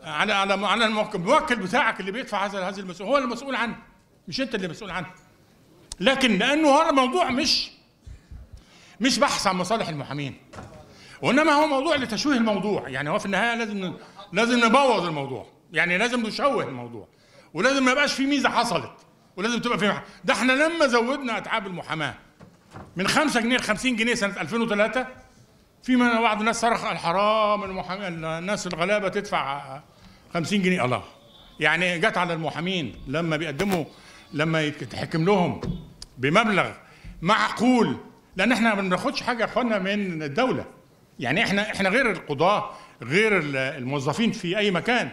على على على الموكل. الموكل بتاعك اللي بيدفع هذا هذه المسؤول هو المسؤول عنه مش انت اللي مسؤول عنه. لكن لأنه هذا الموضوع مش مش بحث عن مصالح المحامين. وإنما هو موضوع لتشويه الموضوع. يعني هو في النهاية لازم لازم نبوظ الموضوع. يعني لازم نشوه الموضوع. ولازم ما يبقاش في ميزة حصلت. ولازم تبقى في ده إحنا لما زودنا أتعاب المحاماة من 5 جنيه ل 50 جنيه سنة 2003 في من بعض الناس صرخ الحرام المحامي الناس الغلابة تدفع 50 جنيه. الله. يعني جت على المحامين لما بيقدموا لما يتحكم لهم بمبلغ معقول. لأن إحنا ما بناخدش حاجة يا إخوانا من الدولة. يعني إحنا إحنا غير القضاة غير الموظفين في أي مكان.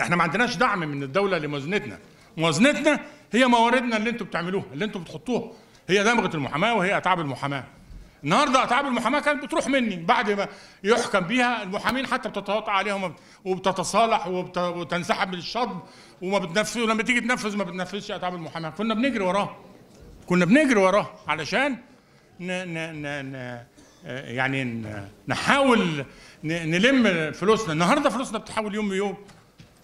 إحنا ما عندناش دعم من الدولة لموازنتنا. موازنتنا هي مواردنا اللي أنتوا بتعملوها اللي أنتوا بتحطوها هي دمغة المحاماة وهي أتعاب المحاماة النهارده أتعاب المحاماة كانت بتروح مني بعد ما يحكم بيها المحامين حتى بتتواطى عليهم وبتتصالح وبت... وتنسحب من الشطب وما بتنفذ ولما تيجي تنفذ ما بتنفذش أتعاب المحاماة كنا بنجري وراه كنا بنجري وراه علشان ن... ن... ن... ن... يعني. نحاول. نلم فلوسنا النهارده فلوسنا بتحول يوم بيوم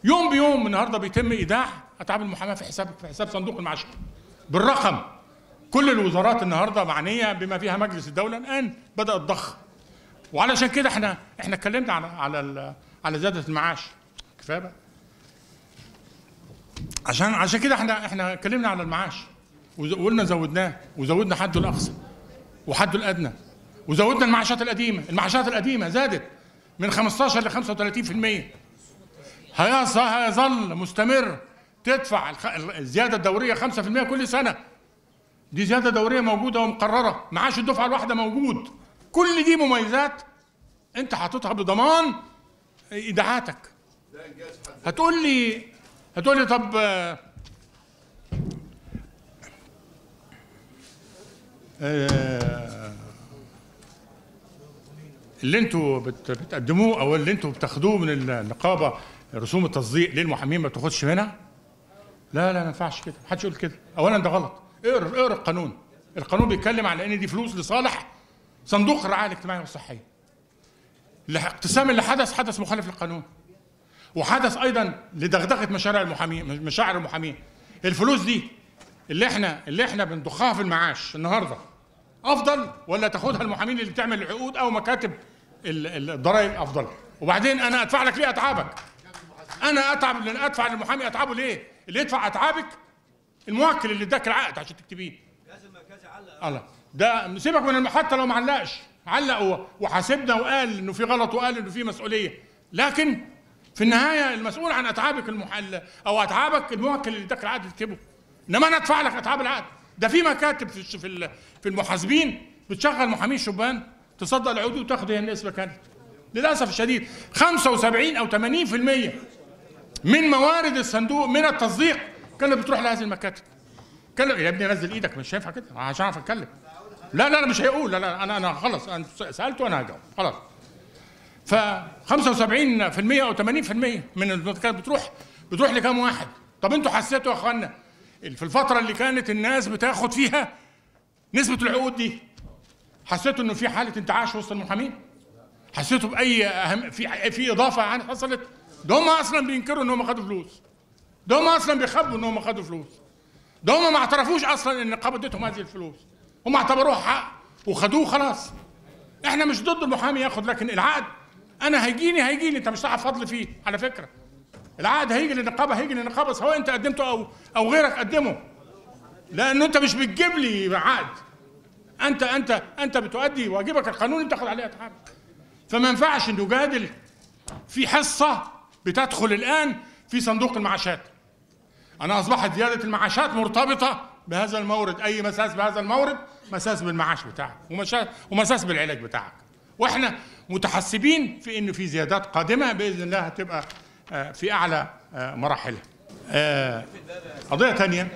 يوم بيوم النهارده بيتم إيداع اتعاب المحاماه في حساب في حساب صندوق المعاشات بالرقم. كل الوزارات النهارده معنية بما فيها مجلس الدولة الآن بدأ الضخ. وعلشان كده إحنا إحنا اتكلمنا على على على زيادة المعاش. كفاية بقى. عشان عشان كده إحنا إحنا اتكلمنا على المعاش. وقلنا زودناه. وزودنا حده الأقصى. وحده الأدنى. وزودنا المعاشات القديمة. المعاشات القديمة زادت من 15 ل 35% هيظل مستمر. تدفع الزيادة الدورية 5% كل سنة. دي زيادة دورية موجودة ومقررة. معاش الدفعة الواحدة موجود. كل دي مميزات انت حاططها بضمان إيداعاتك. هتقول لي هتقول لي طب اللي أنتوا بت- بتقدموه أو اللي أنتوا بتاخدوه من النقابة رسوم التصديق ليه المحامين ما بتاخدش منها؟ لا لا ما ينفعش كده. محدش يقول كده. اولا ده غلط. اقرأ اقرأ القانون. القانون بيتكلم على إن دي فلوس لصالح صندوق الرعايه الاجتماعيه والصحيه الاقتسام اللي حدث حدث مخالف للقانون. وحدث أيضا لدغدغة مشاريع المحامين مشاعر المحامين. الفلوس دي اللي إحنا اللي إحنا بنضخها في المعاش النهارده أفضل ولا تاخدها المحامين اللي بتعمل العقود أو مكاتب ال- ال- الضرائب أفضل؟ وبعدين أنا أدفع لك ليه اتعابك أنا أتعب لأن أدفع للمحامي أتعبه ليه؟ اللي يدفع أتعابك الموكل اللي اداك العقد عشان تكتبيه الله. ده سيبك من حتى لو ما علقش علق وحاسبنا وقال إنه في غلط وقال إنه في مسؤولية. لكن في النهاية المسؤول عن أتعابك المحل أو أتعابك الموكل اللي اداك العقد تكتبه. إنما أنا أدفع لك أتعاب العقد ده في مكاتب في في في المحاسبين بتشغل محامين شبان تصدق العقود وتاخد هي النسبة كانت للأسف الشديد 75 أو 80% من موارد الصندوق من التصديق. كانت بتروح لهذه المكاتب. كلم يا ابني نزل إيدك مش شايفها كده؟ عشان اعرف أتكلم. لا لا لا مش هيقول. لا لا أنا أنا خلاص أنا سألته وأنا هجاوب. خلاص. ف 75% أو 80% من المكاتب بتروح بتروح لكام واحد؟ طب أنتوا حسيتوا يا إخوانا في الفترة اللي كانت الناس بتاخد فيها نسبة العقود دي حسيتوا إنه في حالة انتعاش وسط المحامين؟ حسيتوا بأي أهم في في إضافة عن حصلت؟ هم أصلا بينكروا ان هم خدوا فلوس. هم أصلا بيخبوا ان هم خدوا فلوس. هم ما اعترفوش أصلا إن ادتهم هذه الفلوس. هم اعتبروها حق وخدوه خلاص. إحنا مش ضد المحامي ياخد لكن العقد أنا هيجيني هيجيني. أنت مش هتعرف فضل فيه على فكرة. العقد هيجي للنقابة هيجي للنقابة سواء أنت قدمته أو أو غيرك قدمه. لأنه أنت مش بتجيب لي عقد. أنت أنت أنت بتؤدي واجبك القانوني بتاخد عليه اتعاب فما ينفعش نجادل في حصة بتدخل الآن في صندوق المعاشات. أنا أصبحت زيادة المعاشات مرتبطة بهذا المورد أي مساس بهذا المورد؟ مساس بالمعاش بتاعك ومساس بالعلاج بتاعك. وإحنا متحسبين في انه في زيادات قادمة بإذن الله هتبقى آه، في أعلى آه، مراحلها آه، قضية ثانية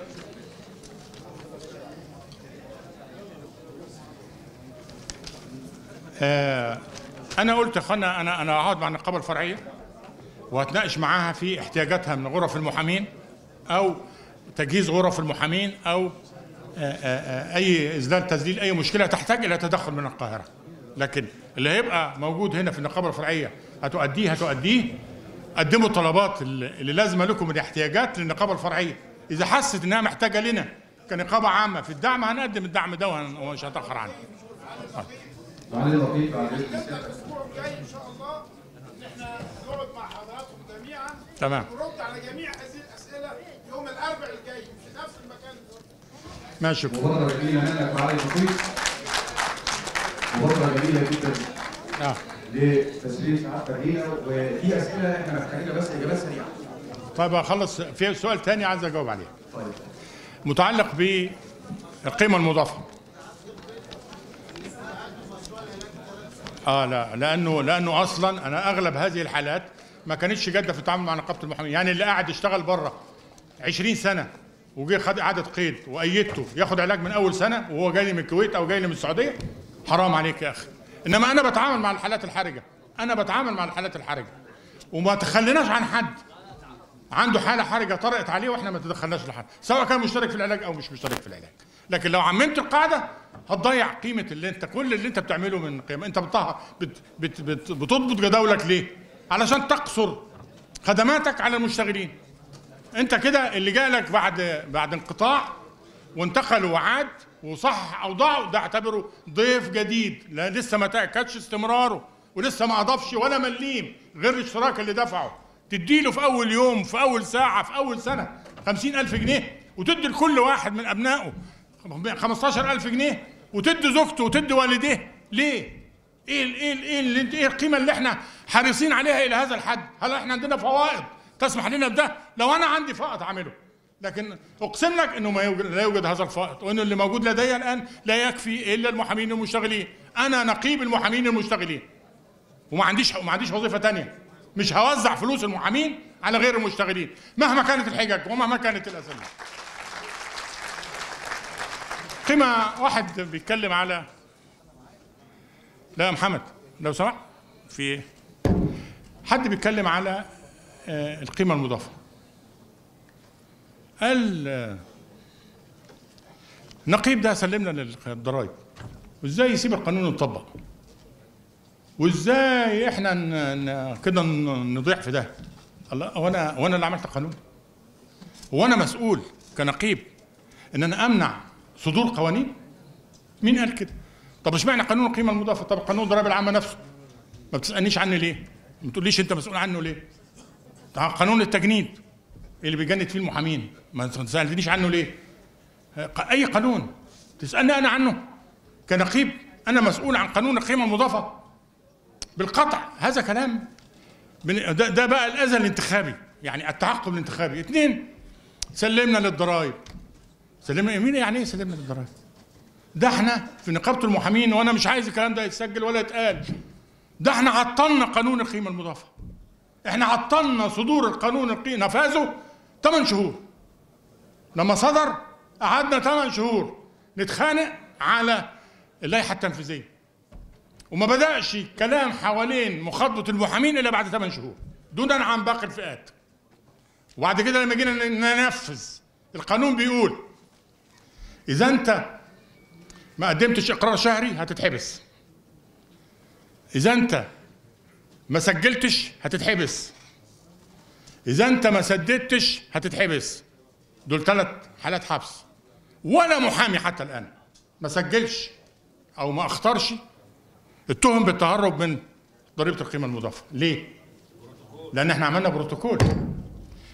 أنا قلت يا اخوانا أنا أنا هقعد مع النقابة الفرعية. وهتناقش معاها في احتياجاتها من غرف المحامين أو تجهيز غرف المحامين أو آه، آه، آه، أي اذلال تذليل أي مشكلة تحتاج إلى تدخل من القاهرة. لكن اللي هيبقى موجود هنا في النقابة الفرعية هتؤديه هتؤديه. قدموا الطلبات اللي لازمه لكم من احتياجات للنقابة الفرعية. إذا حست إنها محتاجة لنا كنقابة عامة في الدعم هنقدم الدعم ده ومش هتأخر عنه. معالي لطيف على الأسبوع الجاي إن شاء الله إن إحنا نقعد مع حضراتكم. جميعا تمام. ونرد على جميع هذه الأسئلة يوم الاربعاء الجاي في نفس المكان. ماشي مبادرة جميلة منك معالي لطيف مبادرة جميلة جدا. آه. لتسليم سعادتك لينا وفي أسئلة إحنا محتاجين بس إجابات سريعة. طيب اخلص في سؤال تاني عايز أجاوب عليه. طيب. متعلق بالقيمة المضافة. آه لا لأنه لأنه أصلا أنا أغلب هذه الحالات ما كانتش جادة في التعامل مع نقابة المحامين. يعني اللي قاعد يشتغل بره 20 سنة وجه خد إعادة قيد وأيدته ياخد علاج من أول سنة وهو جاي لي من الكويت أو جاي لي من السعودية حرام عليك يا أخي. إنما أنا بتعامل مع الحالات الحرجة. أنا بتعامل مع الحالات الحرجة. وما تخليناش عن حد. عنده حالة حرجة طرقت عليه وإحنا ما تدخلناش لحد. سواء كان مشترك في العلاج أو مش مشترك في العلاج. لكن لو عممت القاعدة هتضيع قيمة اللي أنت كل اللي أنت بتعمله من قيمة. أنت بتطهر بت بت بت بتضبط جداولك ليه؟ علشان تقصر خدماتك على المشتغلين. انت كده اللي جالك بعد بعد انقطاع وانتقل وعاد وصحح اوضاعه ده اعتبره ضيف جديد لا لسه ما تأكدش استمراره ولسه ما اضافش ولا مليم غير الاشتراك اللي دفعه. تديله في اول يوم في اول ساعة في اول سنة خمسين ألف جنيه وتدي لكل واحد من ابنائه خمستاشر ألف جنيه وتدي زوجته وتدي والديه. ليه؟ إيه إيه إيه إيه القيمة اللي إحنا حريصين عليها إلى هذا الحد؟ هل إحنا عندنا فوائد تسمح لنا بده؟ لو أنا عندي فائض أعمله. لكن أقسم لك إنه ما يوجد لا يوجد هذا الفائض وإنه اللي موجود لدي الآن لا يكفي إلا المحامين المشتغلين. أنا نقيب المحامين المشتغلين. وما عنديش ما عنديش وظيفة تانية. مش هوزع فلوس المحامين على غير المشتغلين. مهما كانت الحجج ومهما كانت الاساليب قيمة واحد بيتكلم على لا يا محمد لو سمحت. في حد بيتكلم على آه، القيمة المضافة. قال آه، نقيب ده سلمنا للضرائب. وإزاي يسيب القانون يطبق وإزاي إحنا كده نضيع في ده؟ الله وأنا وأنا اللي عملت القانون؟ وأنا مسؤول كنقيب إن أنا أمنع صدور قوانين؟ مين قال كده؟ طب اشمعنى قانون القيمة المضافة؟ طب قانون الضرائب العامة نفسه. ما بتسألنيش عني ليه؟ ما تقوليش أنت مسؤول عنه ليه؟ قانون التجنيد اللي بيجند فيه المحامين. ما تسألنيش عنه ليه؟ أي قانون. تسألني أنا عنه. كنقيب أنا مسؤول عن قانون القيمة المضافة. بالقطع. هذا كلام. ده, ده بقى الأذى الانتخابي. يعني التعقب الانتخابي. اثنين سلمنا للضرائب. سلمنا يمين يعني إيه سلمنا للضرائب؟ ده إحنا في نقابة المحامين وأنا مش عايز الكلام ده يتسجل ولا يتقال. ده إحنا عطلنا قانون القيمة المضافة. إحنا عطلنا صدور القانون القيمه نفاذه 8 شهور. لما صدر قعدنا 8 شهور نتخانق على اللائحة التنفيذية. وما بدأش كلام حوالين مخاطبة المحامين إلا بعد 8 شهور دونا عن باقي الفئات. وبعد كده لما جينا ننفذ القانون بيقول إذا أنت ما قدمتش إقرار شهري هتتحبس. إذا أنت ما سجلتش هتتحبس. إذا أنت ما سددتش هتتحبس. دول ثلاث حالات حبس. ولا محامي حتى الآن. ما سجلش أو ما اختارش اتهم بالتهرب من ضريبة القيمة المضافة. ليه؟ لأن إحنا عملنا بروتوكول.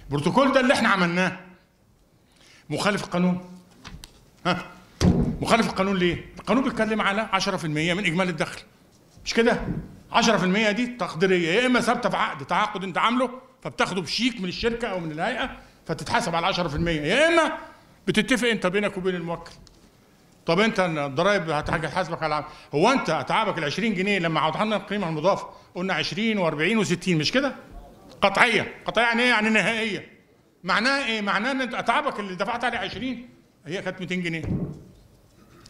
البروتوكول ده اللي إحنا عملناه. مخالف القانون ها؟ مخالف القانون ليه القانون بيتكلم على 10% من إجمالي الدخل مش كده 10% دي تقديرية يا إما ثابتة في عقد تعاقد أنت عامله فبتاخده بشيك من الشركة أو من الهيئة فتتحاسب على 10% يا إما بتتفق أنت بينك وبين الموكل طب أنت الضرايب هتحاسبك على هو أنت اتعابك ال 20 جنيه لما عوضنا القيمة المضافه قلنا 20 و40 و60 مش كده؟ قطعية، قطعية يعني إيه؟ يعني نهائية. معناها إيه؟ معناها إن اتعابك اللي دفعت عليه 20 هي كانت 200 جنيه.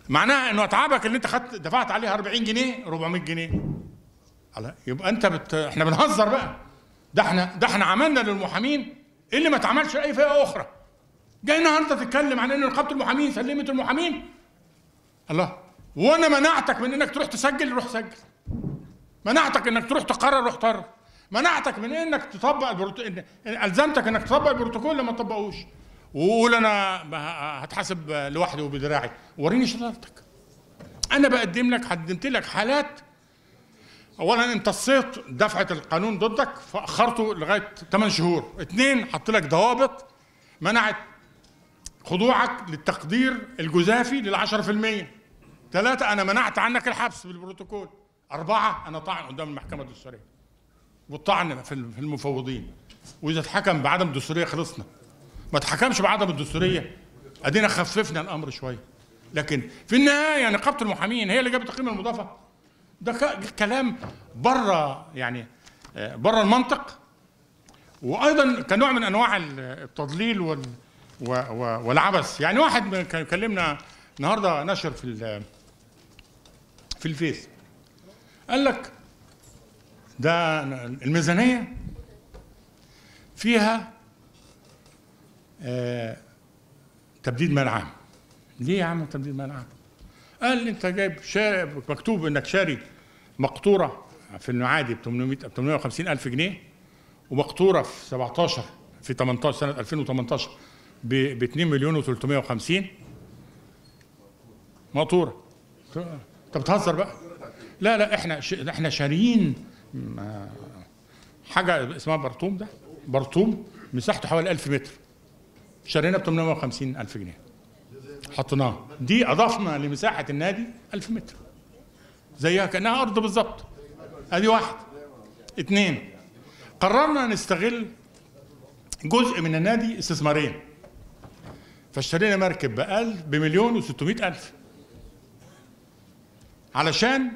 معناها إنه اتعابك اللي أنت خدت دفعت عليها 40 جنيه 400 جنيه. الله يبقى أنت بت... إحنا بنهزر بقى. ده إحنا ده إحنا عملنا للمحامين اللي ما اتعملش لاي فئة أخرى. جاي النهارده تتكلم عن إن نقابه المحامين سلمت المحامين الله وأنا منعتك من إنك تروح تسجل روح سجل منعتك إنك تروح تقرر روح قرر منعتك من إنك تطبق البروتو... ألزمتك إنك تطبق البروتوكول لما تطبقوش وقول أنا هتحاسب لوحدي وبدراعي. وريني شطارتك أنا بقدم لك قدمت لك حالات. اولا امتصيت دفعه القانون ضدك فأخرته لغاية 8 شهور. اثنين حط لك ضوابط. منعت خضوعك للتقدير الجزافي في المية. ثلاثة أنا منعت عنك الحبس بالبروتوكول. أربعة أنا طعن قدام المحكمة الدستورية. والطعن في المفوضين. وإذا اتحكم بعدم الدستورية خلصنا. ما اتحكمش بعدم الدستورية. أدينا خففنا الأمر شوية. لكن في النهاية نقابة المحامين هي اللي جابت القيمة المضافة. ده كلام بره يعني آه، بره المنطق. وأيضا كنوع من أنواع التضليل وال والعبث. يعني واحد كان كلمنا النهارده نشر في في الفيس. قال لك ده الميزانية فيها تبديد مال عام. ليه يا عم تبديد مال عام؟ قال انت جايب مكتوب انك شاري مقطورة في المعادي ب 800 ب 850 ألف جنيه ومقطورة في 17 في 18 سنة 2018 ب 2 مليون و350 مقطورة. انت بتهزر بقى؟ لا لا إحنا ش... إحنا شاريين م- حاجة اسمها برطوم ده. برطوم مساحته حوالي 1000 متر. شارينا ب 850 ألف جنيه. حطيناه دي أضفنا لمساحة النادي 1000 متر. زيها كأنها أرض بالظبط. أدي واحد. اثنين قررنا نستغل جزء من النادي استثماريا فاشترينا مركب بأقل بمليون و600 ألف. علشان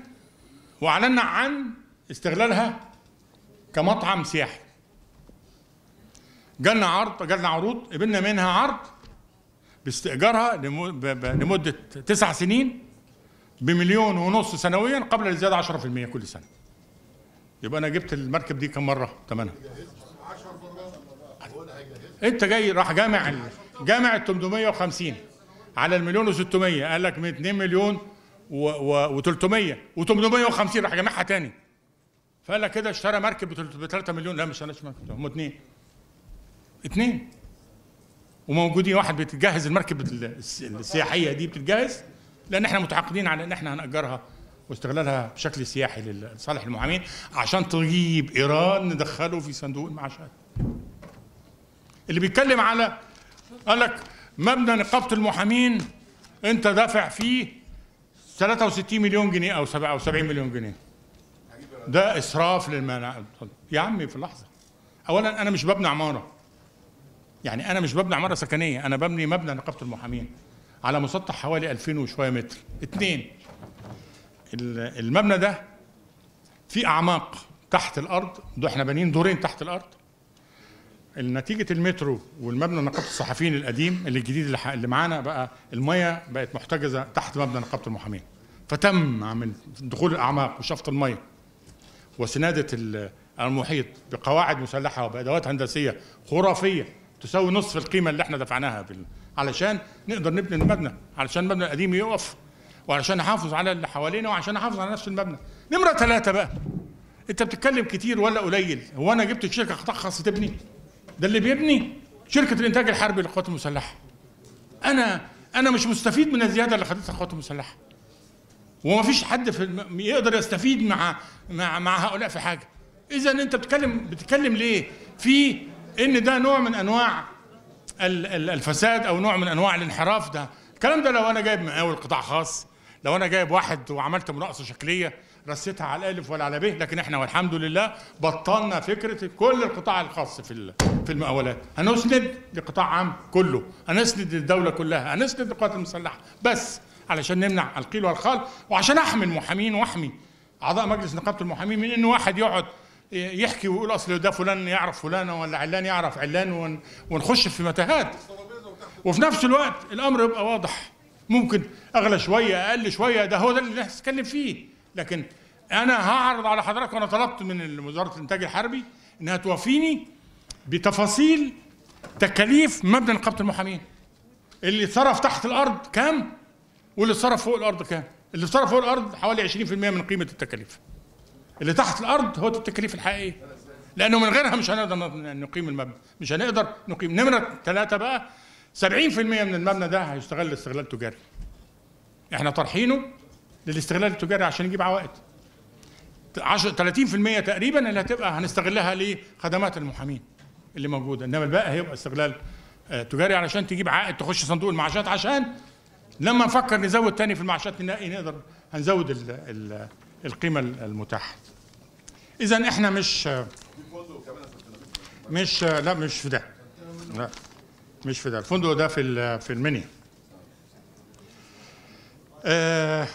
وأعلنا عن استغلالها كمطعم سياحي. جالنا عرض جالنا عروض قبلنا منها عرض باستئجارها لم- ب- ب- لمدة تسع سنين بمليون ونص سنويا قبل الزيادة 10% كل سنة. يبقى أنا جبت المركب دي كم مرة؟ ثمنها أنت جاي راح جامع جامع ال 850 على المليون و600 قال لك من 2 مليون و300 و850 راح جامعها تاني. فقال لك كده اشترى مركب ب 3 مليون. لا مش أنا مركب. هم اثنين اثنين وموجودين واحد بتجهز المركب الس- السياحية دي بتتجهز لأن إحنا متعاقدين على إن إحنا هنأجرها واستغلالها بشكل سياحي لصالح المحامين عشان تجيب إيران ندخله في صندوق المعاشات. اللي بيتكلم على قال لك مبنى نقابة المحامين أنت دافع فيه 63 مليون جنيه أو 7 أو 70 مليون جنيه. ده إسراف للمنع يا عمي في لحظه اولا أنا مش ببني عمارة. يعني أنا مش ببني عمارة سكنية أنا ببني مبنى نقابة المحامين على مسطح حوالي 2000 وشوية متر. اتنين ال- المبنى ده في أعماق تحت الأرض ده إحنا بانيين دورين تحت الأرض. نتيجة المترو والمبنى نقابة الصحفيين القديم اللي الجديد اللي, معانا بقى المية بقت محتجزة تحت مبنى نقابة المحامين. فتم عمل دخول الأعماق وشفط المية وسنادة ال- المحيط بقواعد مسلحة وبأدوات هندسية خرافية. تساوي نصف القيمة اللي إحنا دفعناها بال... علشان نقدر نبني المبنى علشان المبنى القديم يقف وعلشان نحافظ على اللي حوالينا وعشان نحافظ على نفس المبنى. نمرة ثلاثة بقى. انت بتتكلم كتير ولا قليل. هو أنا جبت قطاع خاص تبني؟ ده اللي بيبني شركة الإنتاج الحربي للقوات المسلحة. أنا أنا مش مستفيد من الزيادة اللي خدتها القوات المسلحة. وما فيش حد في. يقدر يستفيد مع مع مع هؤلاء في حاجة. إذا أنت بتتكلم بتتكلم ليه؟ في إن ده نوع من ال- الفساد أو نوع من أنواع الانحراف ده. الكلام ده لو أنا جايب مقاول قطاع خاص لو أنا جايب واحد وعملت مناقصة شكلية رسيتها على الألف ولا على ب لكن إحنا والحمد لله بطلنا فكرة كل القطاع الخاص في في المقاولات. هنسند لقطاع عام كله هنسند للدولة كلها هنسند للقوات المسلحة بس علشان نمنع القيل والقال وعشان أحمي المحامين وأحمي أعضاء مجلس نقابة المحامين من انه واحد يقعد يحكي ويقول أصل ده فلان يعرف فلان ولا علان يعرف علان ون- ونخش في متاهات. وفي نفس الوقت الأمر يبقى واضح. ممكن أغلى شوية أقل شوية ده هو ده اللي نتكلم فيه. لكن أنا هعرض على حضرتك وأنا طلبت من وزارة الإنتاج الحربي إنها توافيني بتفاصيل تكاليف مبنى نقابة المحامين. اللي اتصرف تحت الأرض كام؟ واللي اتصرف فوق الأرض كام؟ اللي اتصرف فوق الأرض حوالي 20% من قيمة التكاليف. اللي تحت الأرض هو التكاليف الحقيقيه لأنه من غيرها مش هنقدر نقيم المبنى. مش هنقدر نقيم. نمرة ثلاثة بقى 70% من المبنى ده هيستغل استغلال تجاري. إحنا طرحينه للاستغلال التجاري عشان يجيب عوائد. 10 30% تقريبا اللي هتبقى هنستغلها لخدمات المحامين اللي موجودة. إنما الباقي هيبقى استغلال آه، تجاري علشان تجيب عائد تخش صندوق المعاشات عشان لما نفكر نزود تاني في المعاشات نقدر هنزود ال ال القيمة المتاحة. اذا إحنا مش مش لا مش في ده. لا مش في ده. الفندق ده في في المنيا. آه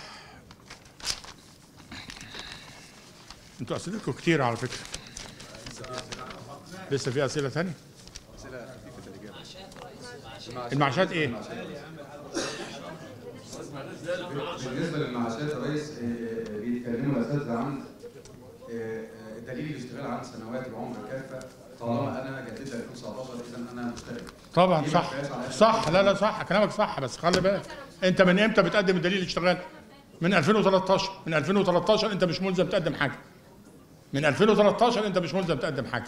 أنتوا أسئلتكم كتير على فكرة. لسه في أسئلة ثانية المعاشات إيه؟ بالنسبة للمعاشات يا ريس بيتكلموا الاساتذه عن آه، آه، دليل الاشتغال عن سنوات العمر كافة طالما أنا جددت 2019 إذا أنا مشترك طبعا صح. صح. لا لا صح. كلامك صح. بس خلي بالك. أنت من إمتى بتقدم الدليل الاشتغال؟ من 2013 من 2013 أنت مش ملزم تقدم حاجة. من 2013 أنت مش ملزم تقدم حاجة.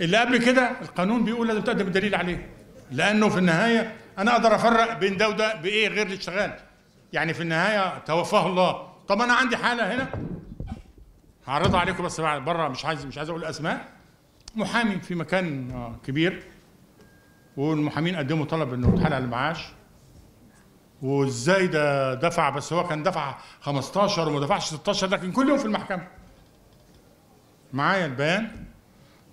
اللي قبل كده القانون بيقول لازم تقدم الدليل عليه. لأنه في النهاية أنا أقدر أفرق بين ده وده بإيه غير الاشتغال. يعني في النهاية توفاه الله. طب أنا عندي حالة هنا. هعرضها عليكم بس بعد بره مش عايز مش عايز أقول أسماء. محامي في مكان آه، كبير. والمحامين قدموا طلب إنه يتحال على المعاش. وإزاي ده دفع؟ بس هو كان دفع 15 وما دفعش 16 لكن كل يوم في المحكمة. معايا البيان.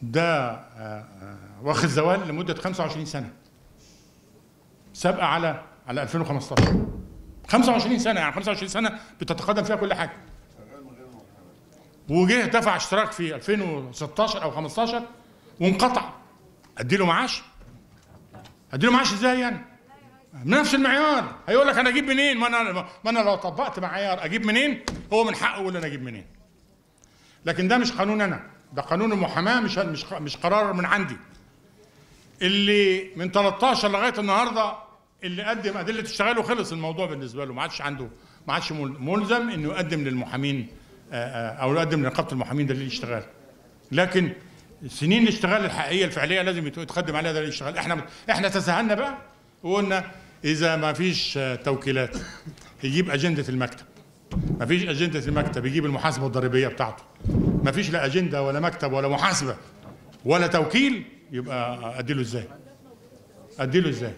ده آه، آه، واخد زوال لمدة 25 سنة. سابقة على على 2015 25 سنة يعني 25 سنة بتتقدم فيها كل حاجة. وجه دفع اشتراك في 2016 أو 15 وانقطع. ادي له معاش؟ ادي له معاش إزاي يعني؟ نفس المعيار. هيقول لك أنا أجيب منين؟ ما أنا ما أنا لو طبقت معيار أجيب منين؟ هو من حقه يقول أنا أجيب منين. لكن ده مش قانون أنا. ده قانون المحاماة مش مش مش قرار من عندي. اللي من 13 لغاية النهارده اللي قدم أدلة اشتغاله خلص الموضوع بالنسبة له. ما عادش عنده ما عادش مل- ملزم إنه يقدم للمحامين آه، آه، أو يقدم لنقابه المحامين دليل اشتغال لكن سنين الاشتغال الحقيقية الفعلية لازم يت- يتقدم عليها دليل اشتغال إحنا إحنا تساهلنا بقى وقلنا إذا ما فيش توكيلات يجيب أجندة المكتب. ما فيش أجندة المكتب يجيب المحاسبة الضريبية بتاعته. ما فيش لا أجندة ولا مكتب ولا محاسبة ولا توكيل يبقى أديله إزاي؟ أديله إزاي؟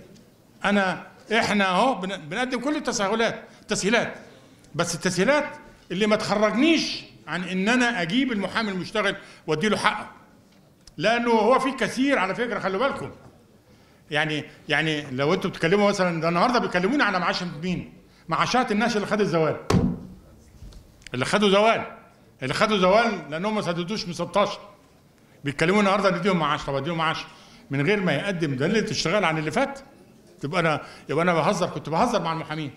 أنا إحنا أهو بن- بنقدم كل التسهيلات تسهيلات. بس التسهيلات اللي ما تخرجنيش عن إن أنا أجيب المحامي المشتغل وأديله حقه. لأنه هو في كثير على فكرة خلوا بالكم. يعني يعني لو أنتوا بتتكلموا مثلا ده النهارده بيكلموني على معاش مين؟ معاشات الناس اللي خدوا الزوال اللي خدوا زوال. اللي خدوا زوال لأنهم ما سددوش من 16 بيتكلموا النهارده نديهم معاش. طب اديهم معاش. من غير ما يقدم دليل اشتغال عن اللي فات. يبقى أنا يبقى أنا بهزر كنت بهزر مع المحامين.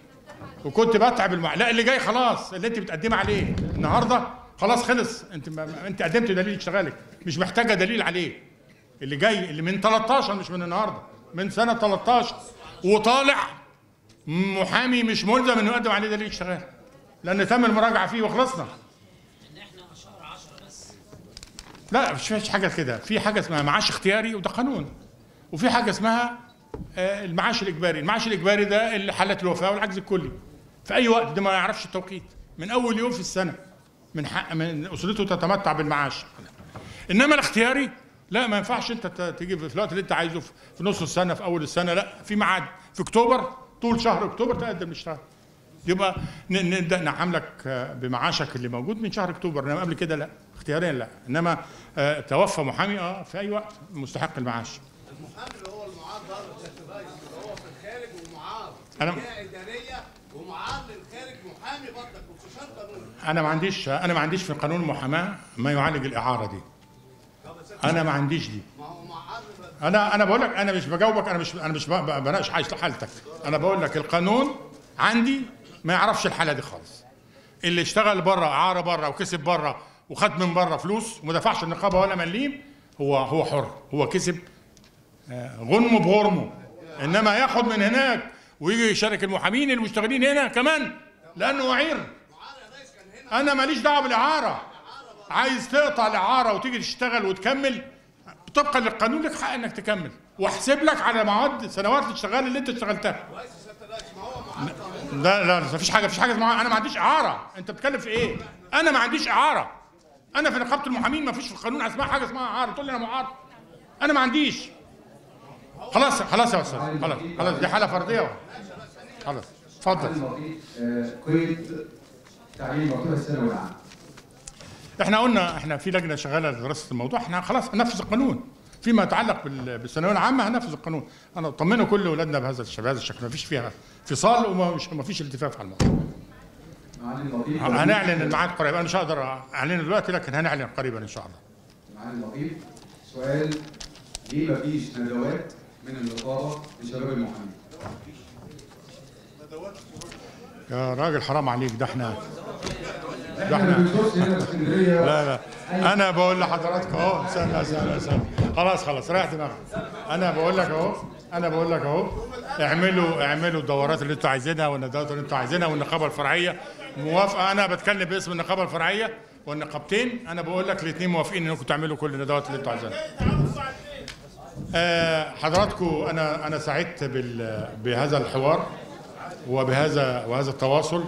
وكنت بتعب المع... لا اللي جاي خلاص اللي أنت بتقدمي عليه النهارده خلاص خلص. أنت ما... أنت قدمت دليل اشتغالك مش محتاجة دليل عليه. اللي جاي اللي من 13 مش من النهارده من سنة 13 وطالع محامي مش ملزم إنه يقدم عليه دليل اشتغال. لأن تم المراجعة فيه وخلصنا. لا مش فيش حاجة كده. في حاجة اسمها معاش اختياري وده قانون. وفي حاجة اسمها المعاش الإجباري. المعاش الإجباري ده اللي حالات الوفاة والعجز الكلي. في أي وقت ده ما يعرفش التوقيت. من أول يوم في السنة من حق من أسرته تتمتع بالمعاش. إنما الاختياري لا ما ينفعش أنت ت- تيجي في الوقت اللي أنت عايزه في نص السنة في أول السنة لا. في ميعاد. في أكتوبر طول شهر أكتوبر تقدم للاشتغال يبقى نبدأ نعاملك آه، بمعاشك اللي موجود من شهر أكتوبر. إنما قبل كده لا. اختياريا لا. إنما آه، توفى محامي آه في أي وقت مستحق المعاش. المحامي اللي هو المعارض ده اللي هو في الخارج جهه إدارية ومعارض للخارج محامي برضك ومستشار قانوني أنا ما عنديش أنا ما عنديش في قانون المحاماة ما يعالج الإعارة دي. أنا ما عنديش دي. ما هو أنا أنا بقول لك أنا مش بجاوبك أنا مش أنا مش بناقش حالتك. أنا بقول لك القانون عندي ما يعرفش الحالة دي خالص. اللي اشتغل بره اعاره بره وكسب بره وخد من بره فلوس وما دفعش النقابة ولا مليم هو هو حر. هو كسب آه، غنمه بغرمه. إنما ياخد من هناك ويجي يشارك المحامين المشتغلين هنا كمان. لأنه وعير. أنا ماليش دعوة بالإعارة. عايز تقطع الإعارة وتيجي تشتغل وتكمل. طبقا للقانون لك حق إنك تكمل. واحسب لك على مواد سنوات الاشتغال اللي أنت اشتغلتها. لا لا مفيش حاجة مفيش حاجة أنا ما عنديش إعارة. أنت بتتكلم في إيه؟ أنا ما عنديش إعارة. أنا في نقابة المحامين ما فيش في القانون اسمها حاجة اسمها إعارة. تقول لي أنا معارض أنا ما عنديش. خلاص خلاص يا أستاذ. خلاص خلاص. دي حالة فردية خلاص. اتفضل. آه، قيد الثانوي العام إحنا قلنا إحنا في لجنة شغالة لدراسة الموضوع. إحنا خلاص هننفذ القانون. فيما يتعلق بال- بالثانوية العامة هننفذ القانون. أنا اطمنوا كل أولادنا بهذا بهذا الشكل. ما فيش فيها فصال وما ما فيش التفاف على الموضوع. هنعلن الميعاد قريب أنا مش هقدر أعلنه دلوقتي لكن هنعلن قريبا إن شاء الله. معالي النقيب سؤال ليه مفيش ندوات من النقابة لشباب المحامين؟ يا راجل حرام عليك ده إحنا إحنا احنا- لا لا. أنا بقول لحضراتكم أهو. استنى استنى استنى. خلاص خلاص. ريح دماغك. أنا بقول لك أهو. أنا بقول لك أهو. اعملوا اعملوا الدورات اللي أنتوا عايزينها والندوات اللي أنتوا عايزينها والنقابة الفرعية. موافقة. أنا بتكلم باسم النقابة الفرعية والنقابتين. أنا بقول لك الاثنين موافقين إنكم تعملوا كل الندوات اللي أنتوا عايزينها. حضراتكم أنا أنا سعدت بهذا الحوار وبهذا وهذا التواصل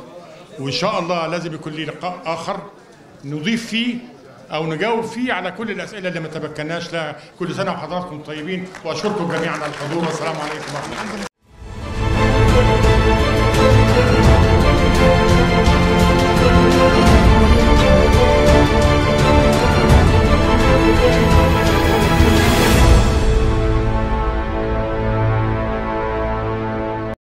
وإن شاء الله لازم يكون لي لقاء آخر نضيف فيه أو نجاوب فيه على كل الأسئلة اللي ما تمكناش لها. كل سنة وحضراتكم طيبين وأشكركم جميعا على الحضور. والسلام عليكم ورحمة الله.